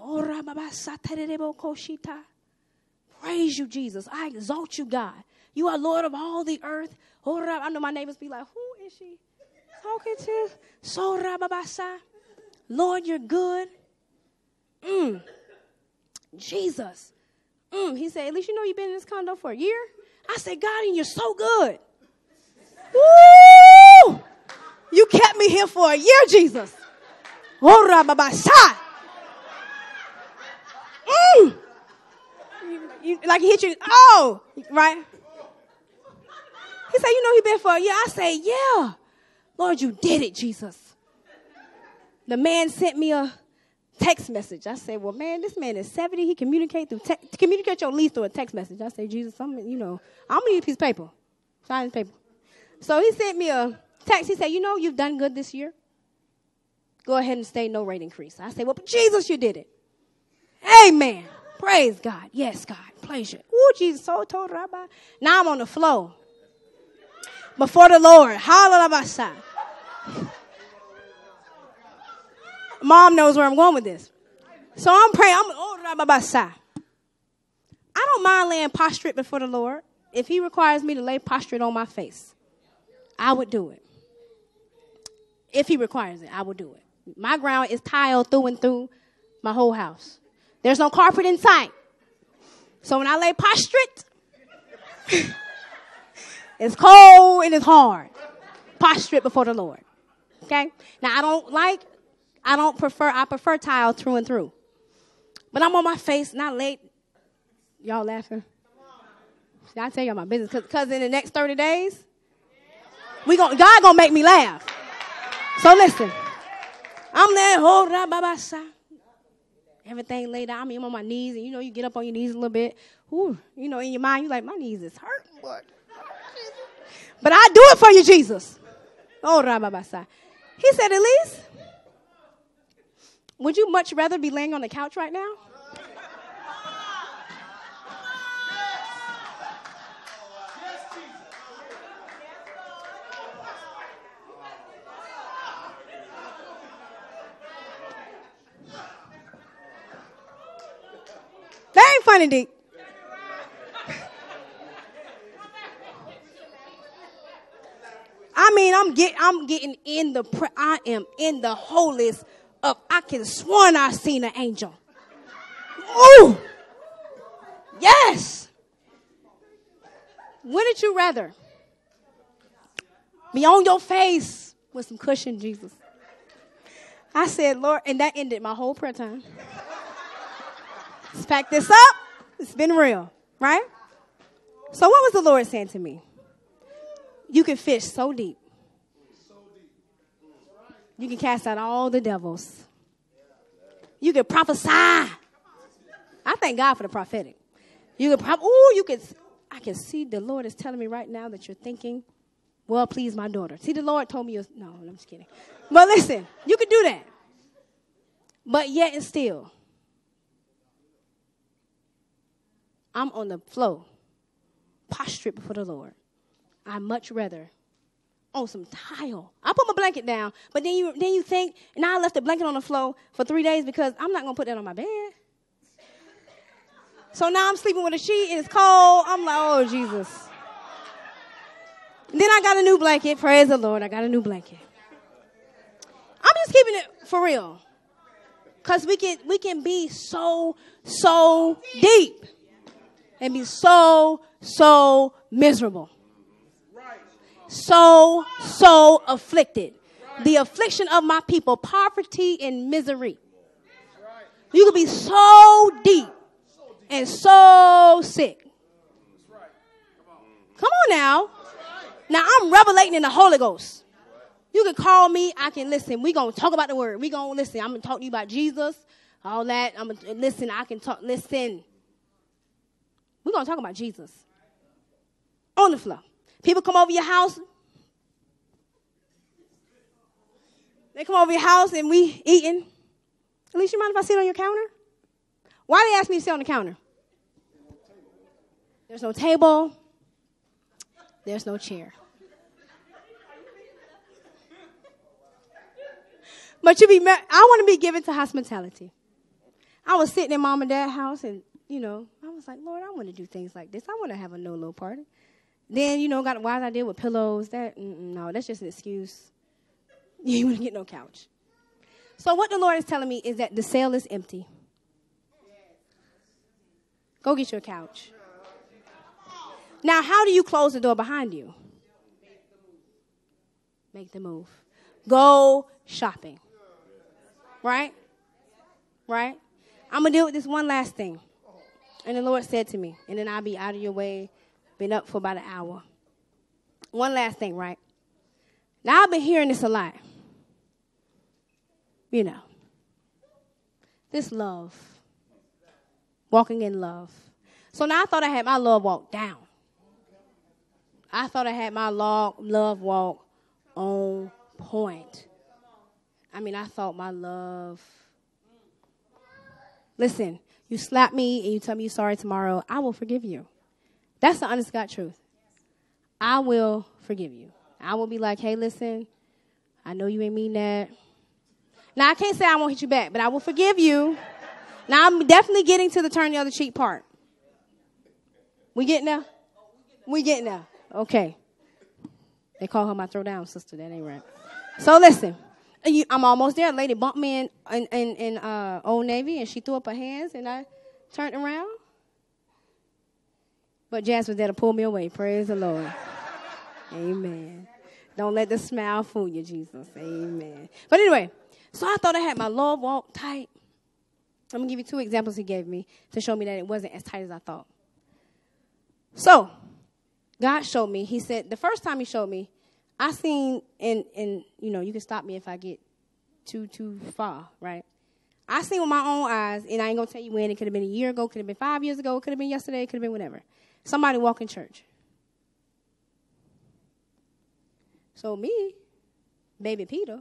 Praise you, Jesus. I exalt you, God. You are Lord of all the earth. I know my neighbors be like, who is she talking to? So Lord, you're good. Mm. Jesus. Mm. He said, Elise you know you've been in this condo for a year. I said, God, and you're so good. Woo! You kept me here for a year, Jesus. Mm. You, like he hit you. Oh, right. He said, "You know he been for a year." I say, "Yeah, Lord, you did it, Jesus." The man sent me a text message. I said, "Well, man, this man is seventy. He communicate through te- communicate your lease through a text message." I say, "Jesus, I'm, you know, I'm gonna need a piece of paper, sign paper." So he sent me a text. He said, "You know, you've done good this year. Go ahead and stay no rate increase." I say, "Well, but Jesus, you did it." Amen. Praise God. Yes, God. Pleasure. Ooh, Jesus. So told Rabbi. Now I'm on the flow. Before the Lord. Hallelujah. Mom knows where I'm going with this. So I'm praying. I'm oh, Rabbi I don't mind laying prostrate before the Lord. If He requires me to lay prostrate on my face, I would do it. If He requires it, I will do it. My ground is tiled through and through my whole house. There's no carpet in sight. So when I lay prostrate, <laughs> it's cold and it's hard. Prostrate before the Lord. Okay? Now I don't like, I don't prefer, I prefer tile through and through. But I'm on my face, not late. Y'all laughing? I tell y'all my business, because in the next 30 days, we going God gonna make me laugh. So listen, I'm there, hold oh, everything laid out. I mean, I'm on my knees, and you know, you get up on your knees a little bit. Ooh, you know, in your mind, you're like, my knees is hurting, but, but I do it for you, Jesus. Oh, Rababasa. He said, Elise, would you much rather be laying on the couch right now? Ain't funny, Dick. I mean, I'm get, I'm getting in the, pre- I am in the holiest of, I can sworn I seen an angel. Ooh! Yes! Wouldn't you rather be on your face with some cushion, Jesus? I said, Lord, and that ended my whole prayer time. Let's pack this up. It's been real, right? So, what was the Lord saying to me? You can fish so deep. You can cast out all the devils. You can prophesy. I thank God for the prophetic. You can, oh, you can, I can see the Lord is telling me right now that you're thinking, well, please, my daughter. See, the Lord told me, no, I'm just kidding. But listen, you can do that. But yet and still, I'm on the flow, prostrate before the Lord. I much rather on some tile. I put my blanket down, but then you then you think, now I left the blanket on the floor for three days because I'm not gonna put that on my bed. So now I'm sleeping with a sheet and it's cold. I'm like, oh Jesus. Then I got a new blanket. Praise the Lord. I got a new blanket. I'm just keeping it for real. Cause we can we can be so, so deep and be so, so miserable. So, so afflicted. The affliction of my people, poverty and misery. You could be so deep and so sick. Come on now. Now I'm revelating in the Holy Ghost. You can call me. I can listen. we going to talk about the word. we going to listen. I'm going to talk to you about Jesus, all that. I'm going to listen. I can talk. Listen. We're going to talk about Jesus. On the floor. People come over your house. They come over your house and we eating. Elise you mind if I sit on your counter? Why they ask me to sit on the counter? There's no table. There's no chair. But you be, I want to be given to hospitality. I was sitting in mom and dad's house, and you know, I was like, Lord, I want to do things like this. I want to have a no low party. Then you know, got a wise idea with pillows. That no, that's just an excuse. <laughs> You want to get no couch. So what the Lord is telling me is that the sale is empty. Go get your couch. Now, how do you close the door behind you? Make the move. Go shopping. Right? Right? I'm going to deal with this one last thing. And the Lord said to me, and then I'll be out of your way, been up for about an hour. One last thing, right? Now, I've been hearing this a lot. You know, this love, walking in love. So now I thought I had my love walk down. I thought I had my love, love walk on point. I mean, I thought my love. Listen, you slap me and you tell me you're sorry tomorrow, I will forgive you. That's the honest God truth. I will forgive you. I will be like, hey, listen, I know you ain't mean that. Now, I can't say I won't hit you back, but I will forgive you. Now, I'm definitely getting to the turn the other cheek part. We getting there? We getting there. Okay. They call her my throw down sister. That ain't right. So listen, I'm almost there. A lady bumped me in, in, in, in uh, Old Navy, and she threw up her hands, and I turned around. But Jazz was there to pull me away. Praise the Lord. Amen. Don't let the smile fool you, Jesus. Amen. But anyway, so I thought I had my love walk tight. I'm going to give you two examples he gave me to show me that it wasn't as tight as I thought. So, God showed me, He said, the first time He showed me, I seen, and, and you know, you can stop me if I get too, too far, right? I seen with my own eyes, and I ain't gonna tell you when. It could have been a year ago, could have been five years ago, it could have been yesterday, it could have been whatever. Somebody walk in church. So me, baby Peter,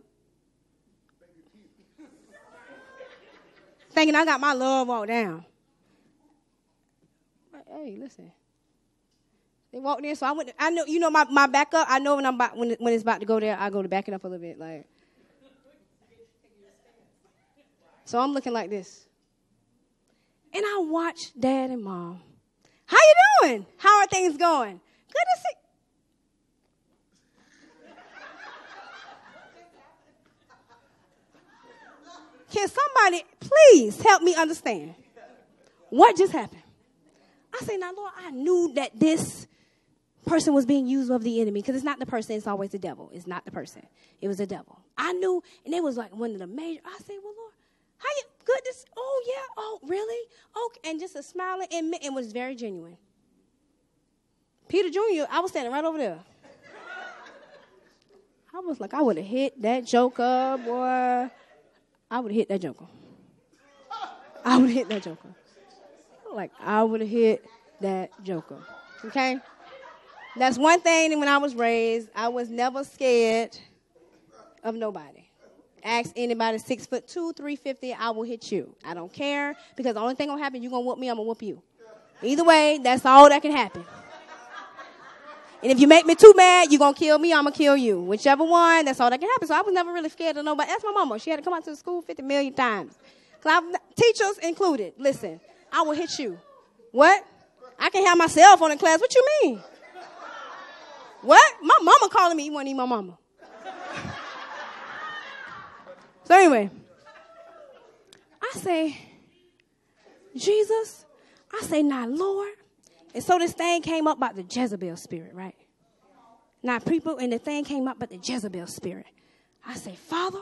thinking I got my love walk down. Hey, listen. They walked in, so I went. I know, you know, my, my backup. I know when I'm about, when when it's about to go there, I go to back it up a little bit, like. So I'm looking like this, And I watch dad and mom. How you doing? How are things going? Good to see. Can somebody please help me understand what just happened? I say, now, Lord, I knew that this person was being used of the enemy because it's not the person, it's always the devil. It's not the person, it was the devil. I knew, and it was like one of the major. I say, well, Lord, how you, goodness, oh, yeah, oh, really? Okay, and just a smiling, and it was very genuine. Peter Jr., I was standing right over there. I was like, I would have hit that joker, boy. I would have hit that joker. I would have hit that joker. Like, I would have hit that joker. Okay? That's one thing when I was raised, I was never scared of nobody. Ask anybody six foot two, three fifty, I will hit you. I don't care because the only thing gonna happen, you're gonna whoop me, I'm gonna whoop you. Either way, that's all that can happen. And if you make me too mad, you're gonna kill me, I'm gonna kill you. Whichever one, that's all that can happen. So I was never really scared of nobody. That's my mama. She had to come out to the school 50 million times. Cause Teachers included. Listen, I will hit you. What? I can have my cell phone in class. What you mean? What? My mama calling me. You want to eat my mama? so anyway, I say, Jesus, I say, now, Lord, and so this thing came up about the Jezebel spirit, right? Now, people, and the thing came up about the Jezebel spirit. I say, Father,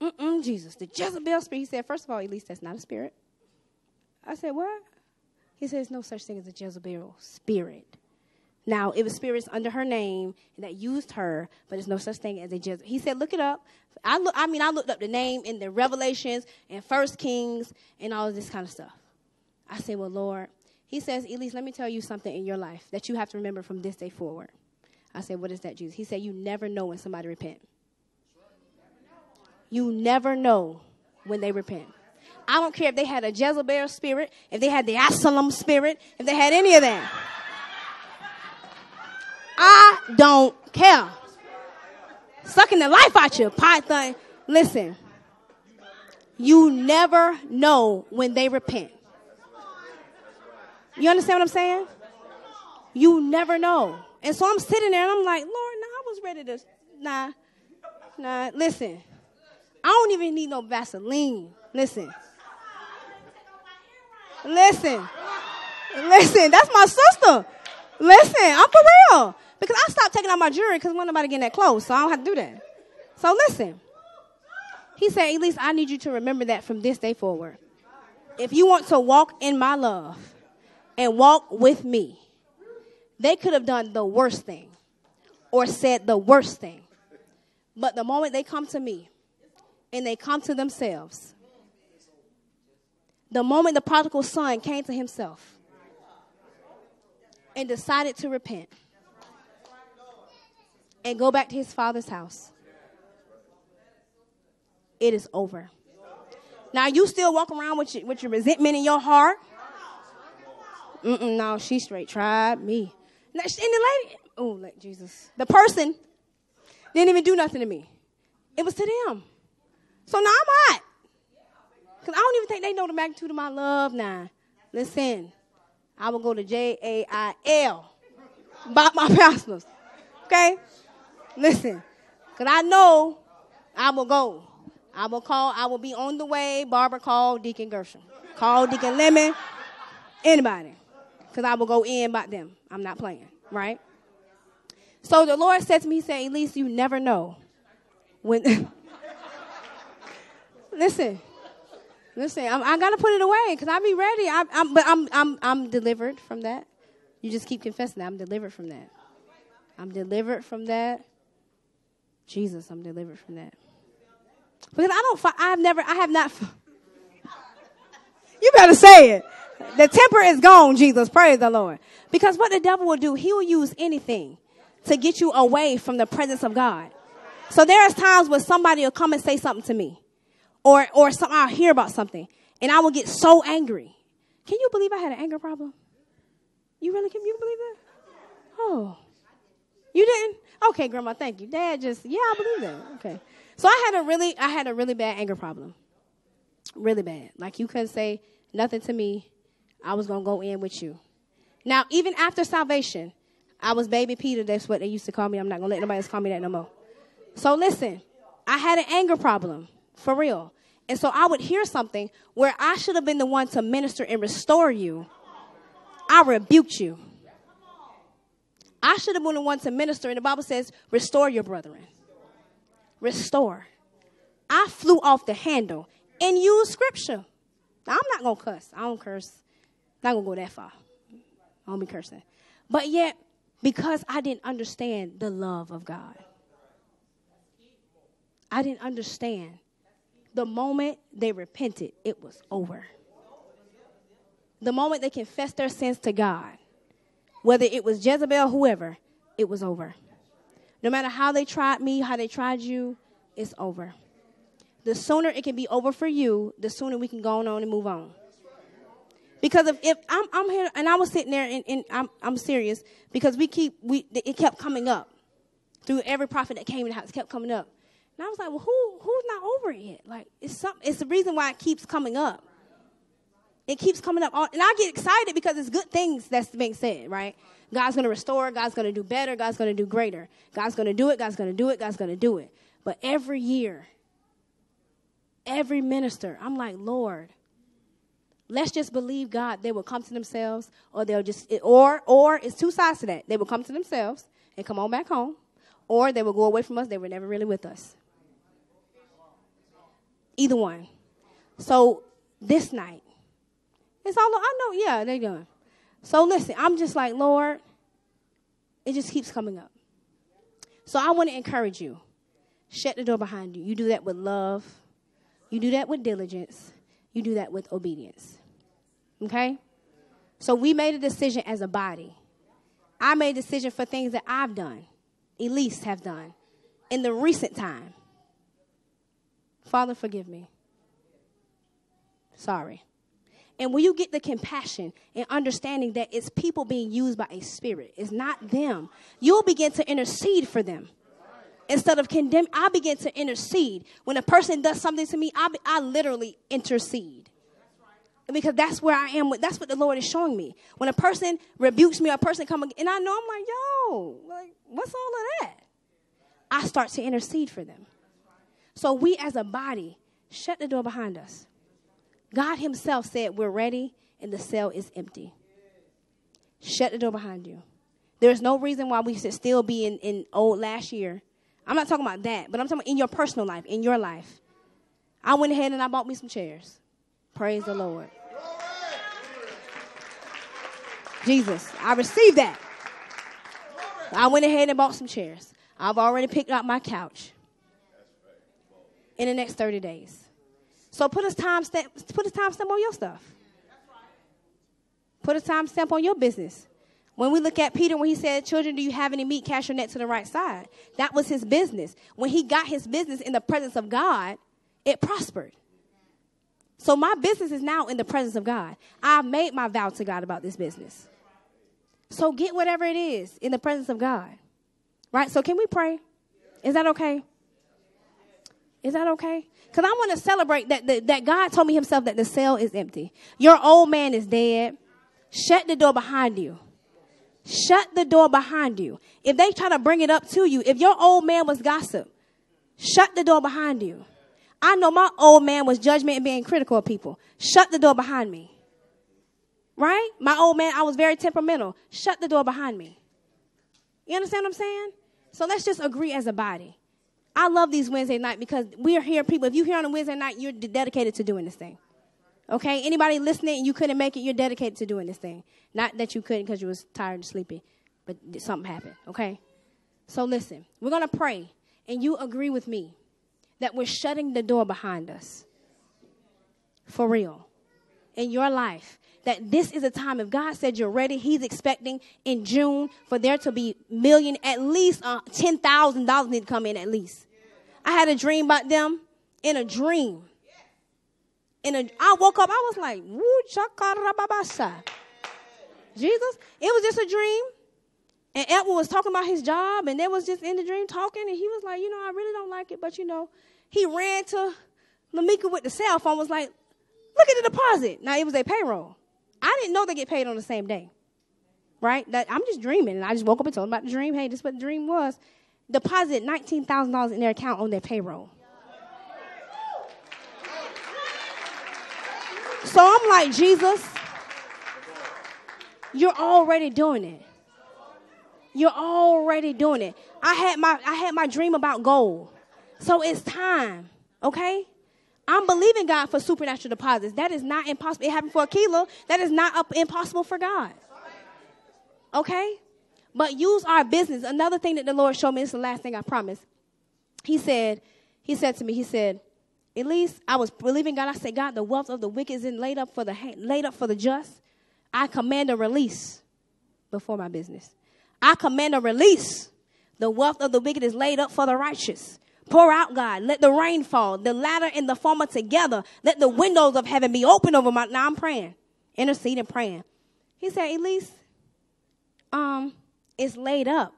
mm-mm, Jesus, the Jezebel spirit. He said, first of all, Elise that's not a spirit. I said, what? He says, no such thing as a Jezebel spirit. Now, it was spirits under her name that used her, but there's no such thing as a Jezebel. He said, look it up. I, look, I mean, I looked up the name in the Revelations and First Kings and all of this kind of stuff. I said, well, Lord, he says, Elise, let me tell you something in your life that you have to remember from this day forward. I said, What is that, Jesus? He said, You never know when somebody repent. You never know when they repent. I don't care if they had a Jezebel spirit, if they had the Absalom spirit, if they had any of that. I don't care. Sucking the life out you, python. Listen, you never know when they repent. You understand what I'm saying? You never know. And so I'm sitting there and I'm like, Lord, nah, I was ready to, nah, nah, listen. I don't even need no Vaseline. Listen. Listen. Listen, that's my sister. Listen, I'm for real. Because I stopped taking out my jewelry because wasn't nobody getting that close, so I don't have to do that. So listen. He said, Elise I need you to remember that from this day forward. If you want to walk in my love, and walk with me, they could have done the worst thing or said the worst thing. But the moment they come to me and they come to themselves, the moment the prodigal son came to himself and decided to repent and go back to his father's house, it is over. Now you still walk around with your, with your resentment in your heart Mm-mm, no, she straight tried me. And the lady, oh, like Jesus, the person didn't even do nothing to me. It was to them. So now I'm hot. Because I don't even think they know the magnitude of my love now. Listen, I will go to J A I L about my <laughs> pastors. Okay? Listen, because I know I will go. I will call, I will be on the way. Barbara call Deacon Gershon. Call Deacon Lemon. Anybody because I will go in by them. I'm not playing, right? So the Lord said to me, He said, Elise, you never know when. <laughs> listen, listen, I'm, I got to put it away because I'll be ready. I, I'm, but I'm, I'm, I'm delivered from that. You just keep confessing that. I'm delivered from that. I'm delivered from that. Jesus, I'm delivered from that. Because I don't, I've never, I have not. <laughs> you better say it. The temper is gone, Jesus. Praise the Lord. Because what the devil will do, he will use anything to get you away from the presence of God. So there's times where somebody will come and say something to me, or or some, I'll hear about something, and I will get so angry. Can you believe I had an anger problem? You really can? You believe that? Oh, you didn't? Okay, Grandma, thank you. Dad just yeah, I believe that. Okay, so I had a really I had a really bad anger problem, really bad. Like you couldn't say nothing to me. I was to go in with you. Now, even after salvation, I was baby Peter. That's what they used to call me. I'm not to let nobody else call me that no more. So listen, I had an anger problem, for real. And so I would hear something where I should have been the one to minister and restore you. I rebuked you. I should have been the one to minister. And the Bible says, restore your brethren. Restore. I flew off the handle and used scripture. Now, I'm not going to cuss. I don't curse. Not going to go that far. I don't be cursing. But yet, because I didn't understand the love of God, I didn't understand. The moment they repented, it was over. The moment they confessed their sins to God, whether it was Jezebel, whoever, it was over. No matter how they tried me, how they tried you, it's over. The sooner it can be over for you, the sooner we can go on and move on. Because if, if I'm, I'm here and I was sitting there and, and I'm, I'm serious because we keep we it kept coming up through every prophet that came in the house kept coming up, and I was like, well, who who's not over it yet? Like it's some it's the reason why it keeps coming up. It keeps coming up, and I get excited because it's good things that's being said, right? God's going to restore. God's going to do better. God's going to do greater. God's going to do it. God's going to do it. God's going to do it. But every year, every minister, I'm like, Lord, let's just believe God. They will come to themselves, or they'll just, or or it's two sides to that. They will come to themselves and come on back home, or they will go away from us. They were never really with us. Either one. So this night, it's all I know. Yeah, they're done. So listen, I'm just like, Lord, it just keeps coming up. So I want to encourage you. Shut the door behind you. You do that with love. You do that with diligence. You do that with obedience. Okay? So we made a decision as a body. I made a decision for things that I've done, Elise have done in the recent time. Father, forgive me. Sorry. And when you get the compassion and understanding that it's people being used by a spirit, it's not them, you'll begin to intercede for them. Instead of condemn, I begin to intercede. When a person does something to me, I, I literally intercede. Because that's where I am. With, that's what the Lord is showing me. When a person rebukes me, or a person come and I know I'm like, yo, like, what's all of that? I start to intercede for them. So we as a body, shut the door behind us. God Himself said, We're ready and the cell is empty. Shut the door behind you. There's no reason why we should still be in, in old last year. I'm not talking about that, but I'm talking about in your personal life, in your life. I went ahead and I bought me some chairs. Praise the Lord. Jesus, I received that. I went ahead and bought some chairs. I've already picked out my couch in the next 30 days. So put a time stamp, put a time stamp on your stuff. Put a time stamp on your business. When we look at Peter, when he said, Children, do you have any meat? Cast your net to the right side. That was his business. When he got his business in the presence of God, it prospered. So my business is now in the presence of God. I've made my vow to God about this business. So get whatever it is in the presence of God. Right? So can we pray? Is that okay? Is that okay? Because I want to celebrate that, that, that God told me himself that the cell is empty. Your old man is dead. Shut the door behind you. Shut the door behind you. If they try to bring it up to you, if your old man was gossip, shut the door behind you. I know my old man was judgment and being critical of people. Shut the door behind me. Right? My old man, I was very temperamental. Shut the door behind me. You understand what I'm saying? So let's just agree as a body. I love these Wednesday night because we are here, people. If you're here on a Wednesday night, you're dedicated to doing this thing. Okay? Anybody listening you couldn't make it, you're dedicated to doing this thing. Not that you couldn't because you was tired and sleepy, but something happened. Okay? So listen, we're gonna pray, and you agree with me that we're shutting the door behind us. For real. In your life that this is a time if god said you're ready he's expecting in june for there to be million at least uh, $10000 need to come in at least i had a dream about them in a dream in a i woke up i was like Woo, jesus it was just a dream and Edward was talking about his job, and they was just in the dream talking, and he was like, you know, I really don't like it, but you know, he ran to Lamika with the cell phone, was like, Look at the deposit. Now it was a payroll. I didn't know they get paid on the same day. Right? That I'm just dreaming. And I just woke up and told them about the dream. Hey, this is what the dream was. Deposit $19,000 in their account on their payroll. So I'm like, Jesus, you're already doing it. You're already doing it. I had my I had my dream about gold. So it's time, okay? I'm believing God for supernatural deposits. That is not impossible. It happened for Aquila. That is not up, impossible for God. Okay? But use our business. Another thing that the Lord showed me, this is the last thing I promise. He said, He said to me, He said, at least I was believing God. I said, God, the wealth of the wicked is laid up for the laid up for the just. I command a release before my business. I command a release. The wealth of the wicked is laid up for the righteous. Pour out, God. Let the rain fall. The latter and the former together. Let the windows of heaven be open over my. Now I'm praying, interceding, praying. He said, Elise, um, it's laid up,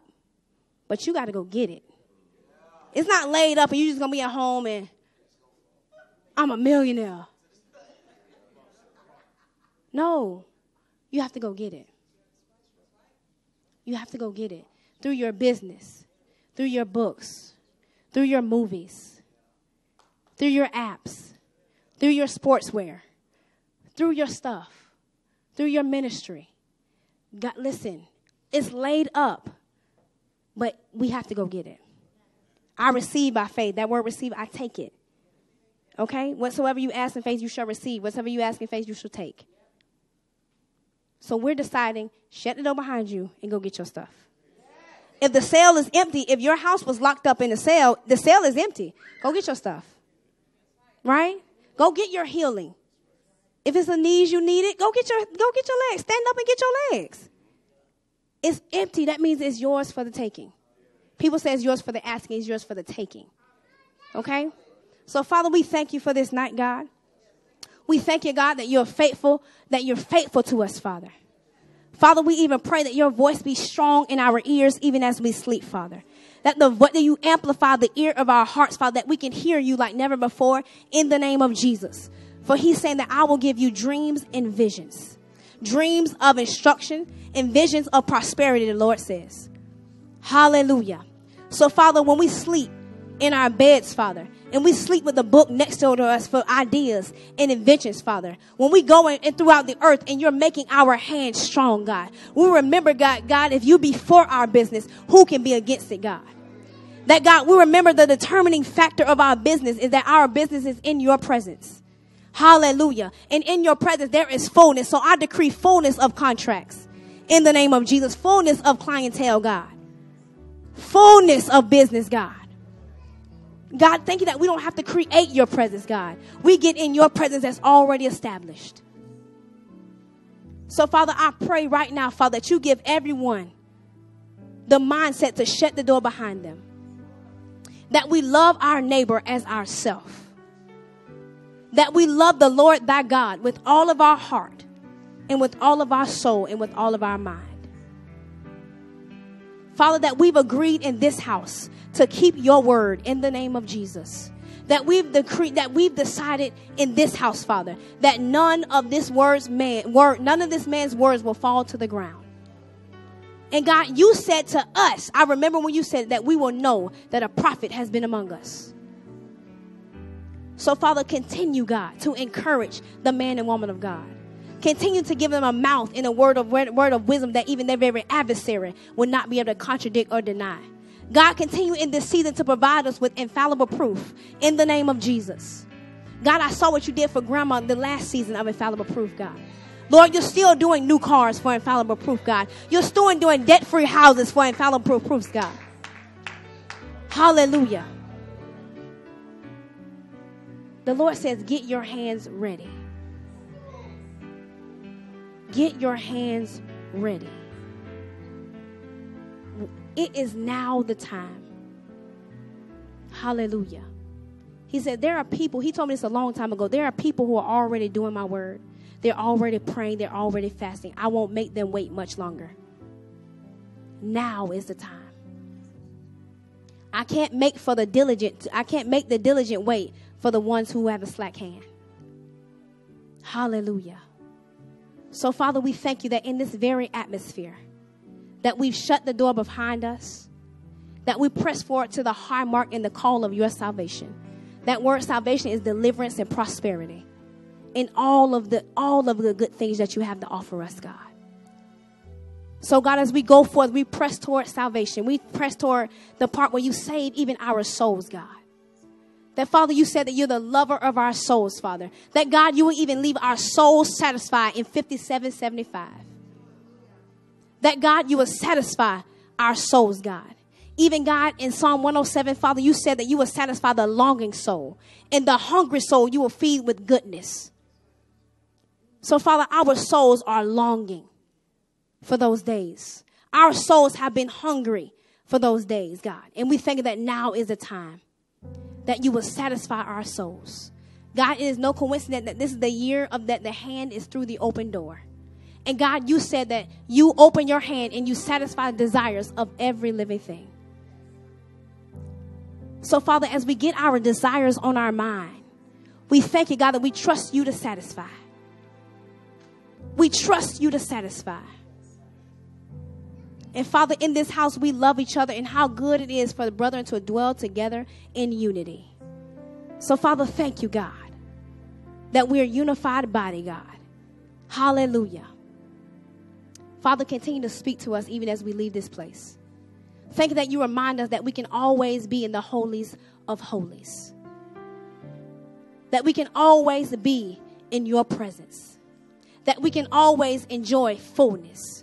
but you got to go get it. It's not laid up and you're just gonna be at home and I'm a millionaire. No, you have to go get it. You have to go get it through your business, through your books, through your movies, through your apps, through your sportswear, through your stuff, through your ministry. God, listen, it's laid up, but we have to go get it. I receive by faith. That word receive, I take it. Okay? Whatsoever you ask in faith, you shall receive. Whatsoever you ask in faith, you shall take. So we're deciding, shut the door behind you and go get your stuff. If the cell is empty, if your house was locked up in the cell, the cell is empty. Go get your stuff. Right? Go get your healing. If it's a knees you need it, go get your go get your legs. Stand up and get your legs. It's empty. That means it's yours for the taking. People say it's yours for the asking, it's yours for the taking. Okay? So, Father, we thank you for this night, God. We thank you, God, that you're faithful, that you're faithful to us, Father. Father, we even pray that your voice be strong in our ears even as we sleep, Father. That the what that you amplify the ear of our hearts, Father, that we can hear you like never before in the name of Jesus. For he's saying that I will give you dreams and visions. Dreams of instruction and visions of prosperity, the Lord says. Hallelujah. So, Father, when we sleep in our beds, Father, and we sleep with a book next to us for ideas and inventions, Father. When we go and throughout the earth and you're making our hands strong, God, we remember, God, God, if you be for our business, who can be against it, God? That God, we remember the determining factor of our business is that our business is in your presence. Hallelujah. And in your presence, there is fullness. So I decree fullness of contracts in the name of Jesus, fullness of clientele, God, fullness of business, God. God, thank you that we don't have to create your presence, God. We get in your presence that's already established. So, Father, I pray right now, Father, that you give everyone the mindset to shut the door behind them. That we love our neighbor as ourself. That we love the Lord thy God with all of our heart and with all of our soul and with all of our mind. Father, that we've agreed in this house to keep your word in the name of Jesus. That we've decreed that we've decided in this house, Father, that none of this word's man word, none of this man's words will fall to the ground. And God, you said to us, I remember when you said that we will know that a prophet has been among us. So, Father, continue, God, to encourage the man and woman of God. Continue to give them a mouth and a word of word, of wisdom that even their very adversary will not be able to contradict or deny. God, continue in this season to provide us with infallible proof in the name of Jesus. God, I saw what you did for grandma the last season of infallible proof, God. Lord, you're still doing new cars for infallible proof, God. You're still doing debt free houses for infallible proofs, God. Hallelujah. The Lord says, Get your hands ready. Get your hands ready. It is now the time. Hallelujah. He said, There are people, he told me this a long time ago. There are people who are already doing my word. They're already praying. They're already fasting. I won't make them wait much longer. Now is the time. I can't make for the diligent, I can't make the diligent wait for the ones who have a slack hand. Hallelujah. So, Father, we thank you that in this very atmosphere, that we've shut the door behind us, that we press forward to the high mark in the call of your salvation. That word salvation is deliverance and prosperity in all of the all of the good things that you have to offer us, God. So, God, as we go forth, we press toward salvation. We press toward the part where you save even our souls, God. That, Father, you said that you're the lover of our souls, Father. That, God, you will even leave our souls satisfied in 5775. That, God, you will satisfy our souls, God. Even, God, in Psalm 107, Father, you said that you will satisfy the longing soul. And the hungry soul you will feed with goodness. So, Father, our souls are longing for those days. Our souls have been hungry for those days, God. And we think that now is the time that you will satisfy our souls. God, it is no coincidence that this is the year of that the hand is through the open door. And God, you said that you open your hand and you satisfy the desires of every living thing. So, Father, as we get our desires on our mind, we thank you, God, that we trust you to satisfy. We trust you to satisfy. And Father, in this house, we love each other and how good it is for the brethren to dwell together in unity. So, Father, thank you, God, that we're unified body, God. Hallelujah. Father, continue to speak to us even as we leave this place. Thank you that you remind us that we can always be in the holies of holies, that we can always be in your presence, that we can always enjoy fullness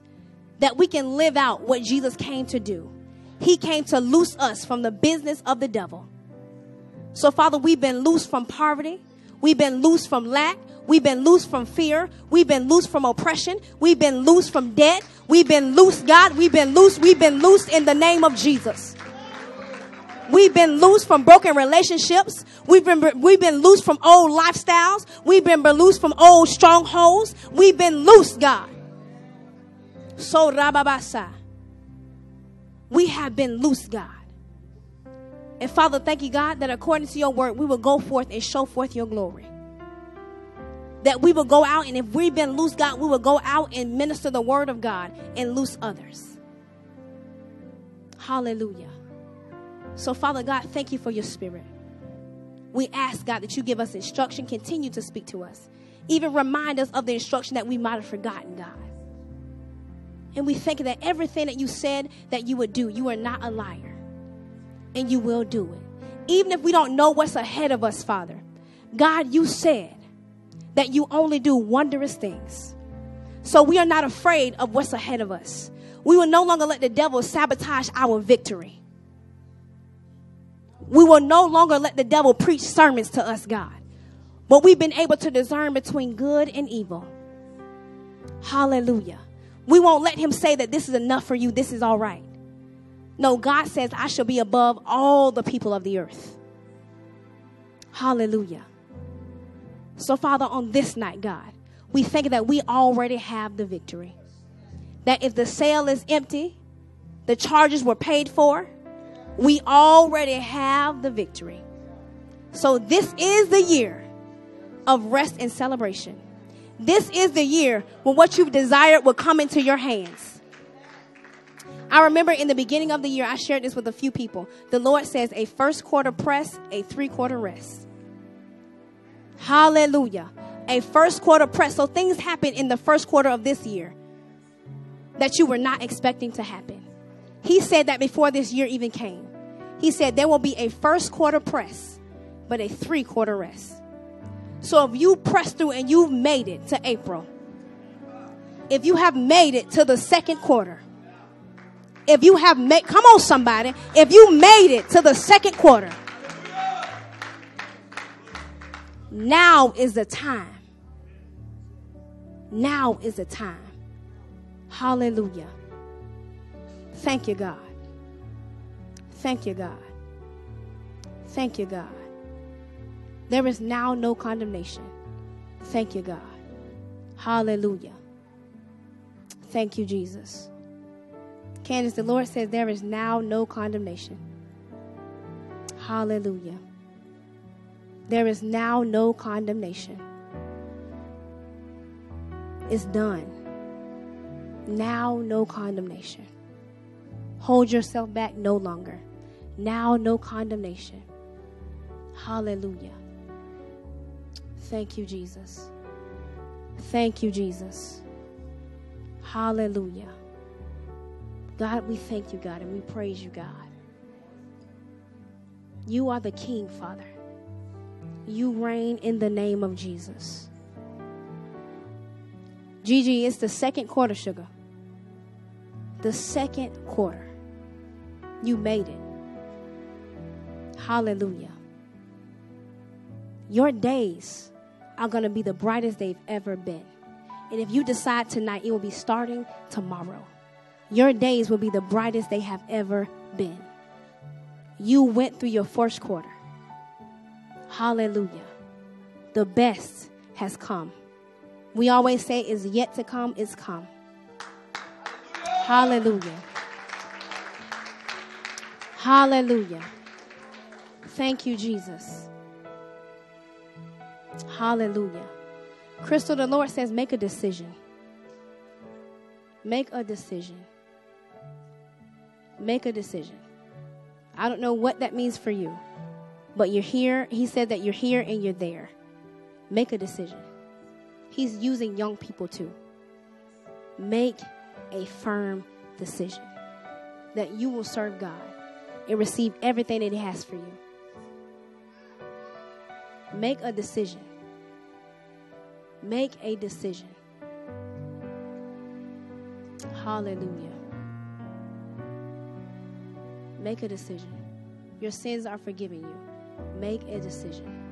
that we can live out what Jesus came to do. He came to loose us from the business of the devil. So, Father, we've been loose from poverty. We've been loose from lack. We've been loose from fear. We've been loose from oppression. We've been loose from debt. We've been loose, God. We've been loose. We've been loose in the name of Jesus. We've been loose from broken relationships. We've been, we've been loose from old lifestyles. We've been loose from old strongholds. We've been loose, God. So rababasa. We have been loose, God. And Father, thank you, God, that according to your word, we will go forth and show forth your glory. That we will go out, and if we've been loose, God, we will go out and minister the word of God and loose others. Hallelujah. So, Father God, thank you for your spirit. We ask, God, that you give us instruction, continue to speak to us. Even remind us of the instruction that we might have forgotten, God. And we thank you that everything that you said that you would do, you are not a liar. And you will do it. Even if we don't know what's ahead of us, Father, God, you said that you only do wondrous things. So we are not afraid of what's ahead of us. We will no longer let the devil sabotage our victory. We will no longer let the devil preach sermons to us, God. But we've been able to discern between good and evil. Hallelujah. We won't let him say that this is enough for you, this is all right. No, God says, I shall be above all the people of the earth. Hallelujah. So, Father, on this night, God, we think that we already have the victory. That if the cell is empty, the charges were paid for, we already have the victory. So, this is the year of rest and celebration. This is the year when what you've desired will come into your hands. I remember in the beginning of the year, I shared this with a few people. The Lord says a first quarter press, a three quarter rest. Hallelujah. A first quarter press. So things happen in the first quarter of this year that you were not expecting to happen. He said that before this year even came. He said there will be a first quarter press, but a three quarter rest. So if you press through and you've made it to April, if you have made it to the second quarter, if you have made, come on, somebody, if you made it to the second quarter, now is the time. Now is the time. Hallelujah. Thank you, God. Thank you, God. Thank you, God. There is now no condemnation. Thank you, God. Hallelujah. Thank you, Jesus. Candace, the Lord says there is now no condemnation. Hallelujah. There is now no condemnation. It's done. Now, no condemnation. Hold yourself back no longer. Now, no condemnation. Hallelujah. Thank you, Jesus. Thank you, Jesus. Hallelujah. God, we thank you, God, and we praise you, God. You are the King, Father. You reign in the name of Jesus. Gigi, it's the second quarter, sugar. The second quarter. You made it. Hallelujah. Your days are going to be the brightest they've ever been. And if you decide tonight, it will be starting tomorrow. Your days will be the brightest they have ever been. You went through your first quarter. Hallelujah. The best has come. We always say is yet to come, is come. Hallelujah. Hallelujah. Thank you, Jesus. Hallelujah. Crystal, the Lord says, make a decision. Make a decision. Make a decision. I don't know what that means for you, but you're here. He said that you're here and you're there. Make a decision. He's using young people too. Make a firm decision that you will serve God and receive everything that He has for you. Make a decision. Make a decision. Hallelujah. Make a decision. Your sins are forgiven you. Make a decision.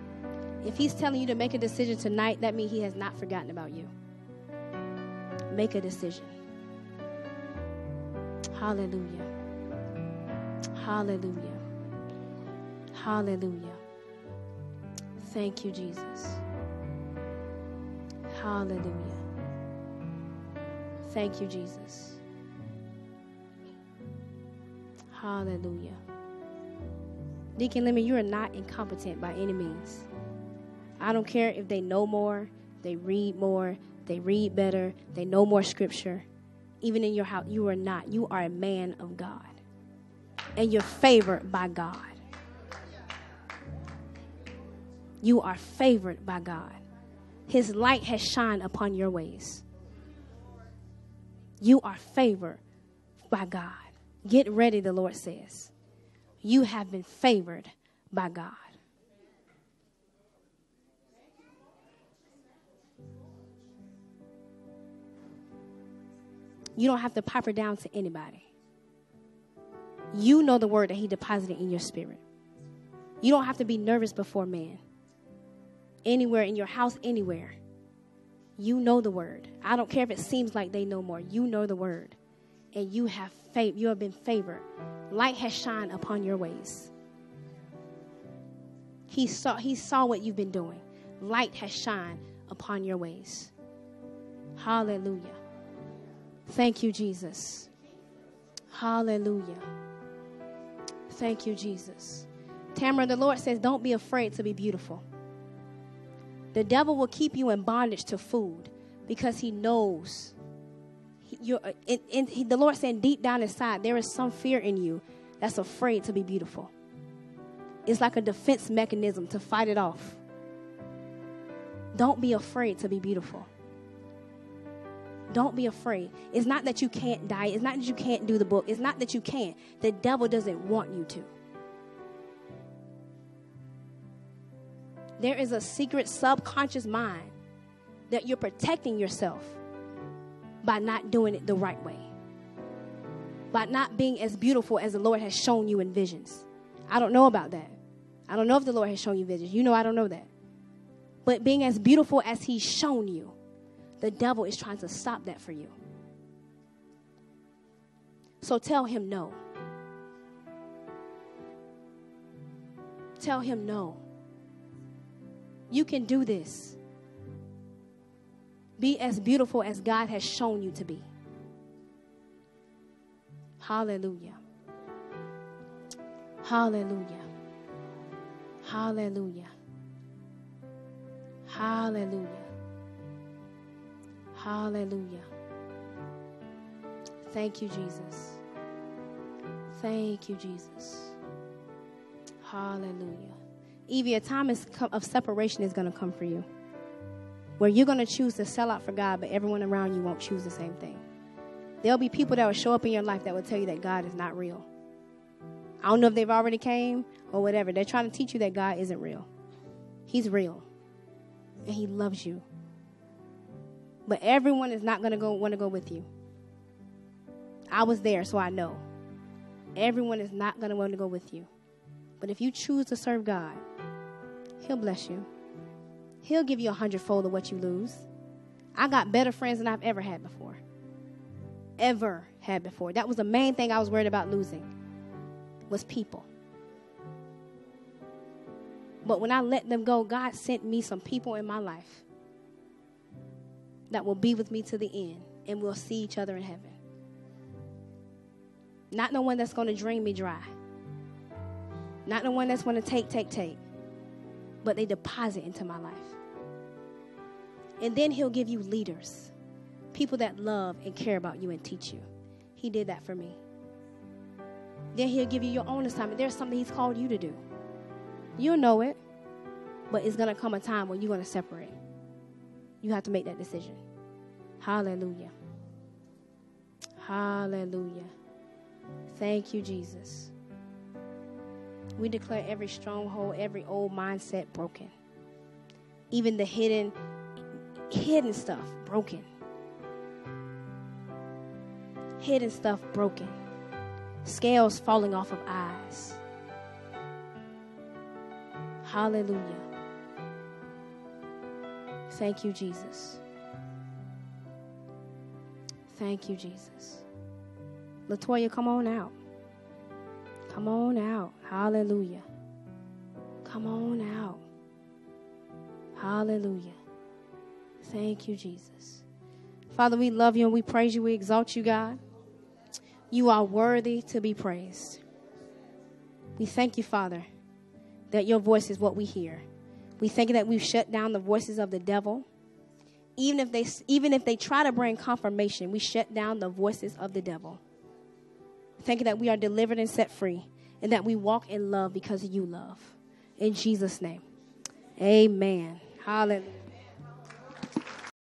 If he's telling you to make a decision tonight, that means he has not forgotten about you. Make a decision. Hallelujah. Hallelujah. Hallelujah. Thank you, Jesus. Hallelujah. Thank you, Jesus. Hallelujah. Deacon Lemon, you are not incompetent by any means. I don't care if they know more, they read more, they read better, they know more scripture. Even in your house, you are not. You are a man of God. And you're favored by God. You are favored by God. His light has shined upon your ways. You are favored by God. Get ready, the Lord says. You have been favored by God. You don't have to pipe down to anybody. You know the word that He deposited in your spirit. You don't have to be nervous before man. Anywhere in your house, anywhere. You know the word. I don't care if it seems like they know more. You know the word. And you have. You have been favored. Light has shined upon your ways. He saw, he saw what you've been doing. Light has shined upon your ways. Hallelujah. Thank you, Jesus. Hallelujah. Thank you, Jesus. Tamara, the Lord says, don't be afraid to be beautiful. The devil will keep you in bondage to food because he knows. You're, uh, in, in, the Lord said, deep down inside, there is some fear in you that's afraid to be beautiful. It's like a defense mechanism to fight it off. Don't be afraid to be beautiful. Don't be afraid. It's not that you can't die. It's not that you can't do the book. It's not that you can't. The devil doesn't want you to. There is a secret subconscious mind that you're protecting yourself by not doing it the right way, by not being as beautiful as the Lord has shown you in visions. I don't know about that. I don't know if the Lord has shown you visions. You know, I don't know that. But being as beautiful as He's shown you, the devil is trying to stop that for you. So tell him no. Tell him no. You can do this. Be as beautiful as God has shown you to be. Hallelujah. Hallelujah. Hallelujah. Hallelujah. Hallelujah. Thank you, Jesus. Thank you, Jesus. Hallelujah. Evie, a time of separation is going to come for you where you're going to choose to sell out for God, but everyone around you won't choose the same thing. There'll be people that will show up in your life that will tell you that God is not real. I don't know if they've already came or whatever. They're trying to teach you that God isn't real. He's real. And he loves you. But everyone is not going to go want to go with you. I was there, so I know. Everyone is not going to want to go with you. But if you choose to serve God, he'll bless you. He'll give you a hundredfold of what you lose. I got better friends than I've ever had before. Ever had before. That was the main thing I was worried about losing was people. But when I let them go, God sent me some people in my life that will be with me to the end and we'll see each other in heaven. Not the one that's going to drain me dry. Not the one that's going to take, take, take. But they deposit into my life. And then He'll give you leaders, people that love and care about you and teach you. He did that for me. Then He'll give you your own assignment. There's something He's called you to do. You'll know it, but it's going to come a time when you're going to separate. You have to make that decision. Hallelujah. Hallelujah. Thank you, Jesus. We declare every stronghold, every old mindset broken. Even the hidden hidden stuff broken. Hidden stuff broken. Scales falling off of eyes. Hallelujah. Thank you, Jesus. Thank you, Jesus. Latoya, come on out. Come on out. Hallelujah. Come on out. Hallelujah. Thank you, Jesus. Father, we love you and we praise you. We exalt you, God. You are worthy to be praised. We thank you, Father, that your voice is what we hear. We thank you that we've shut down the voices of the devil. Even if they even if they try to bring confirmation, we shut down the voices of the devil. Thank you that we are delivered and set free and that we walk in love because you love. In Jesus' name. Amen. Hallelujah.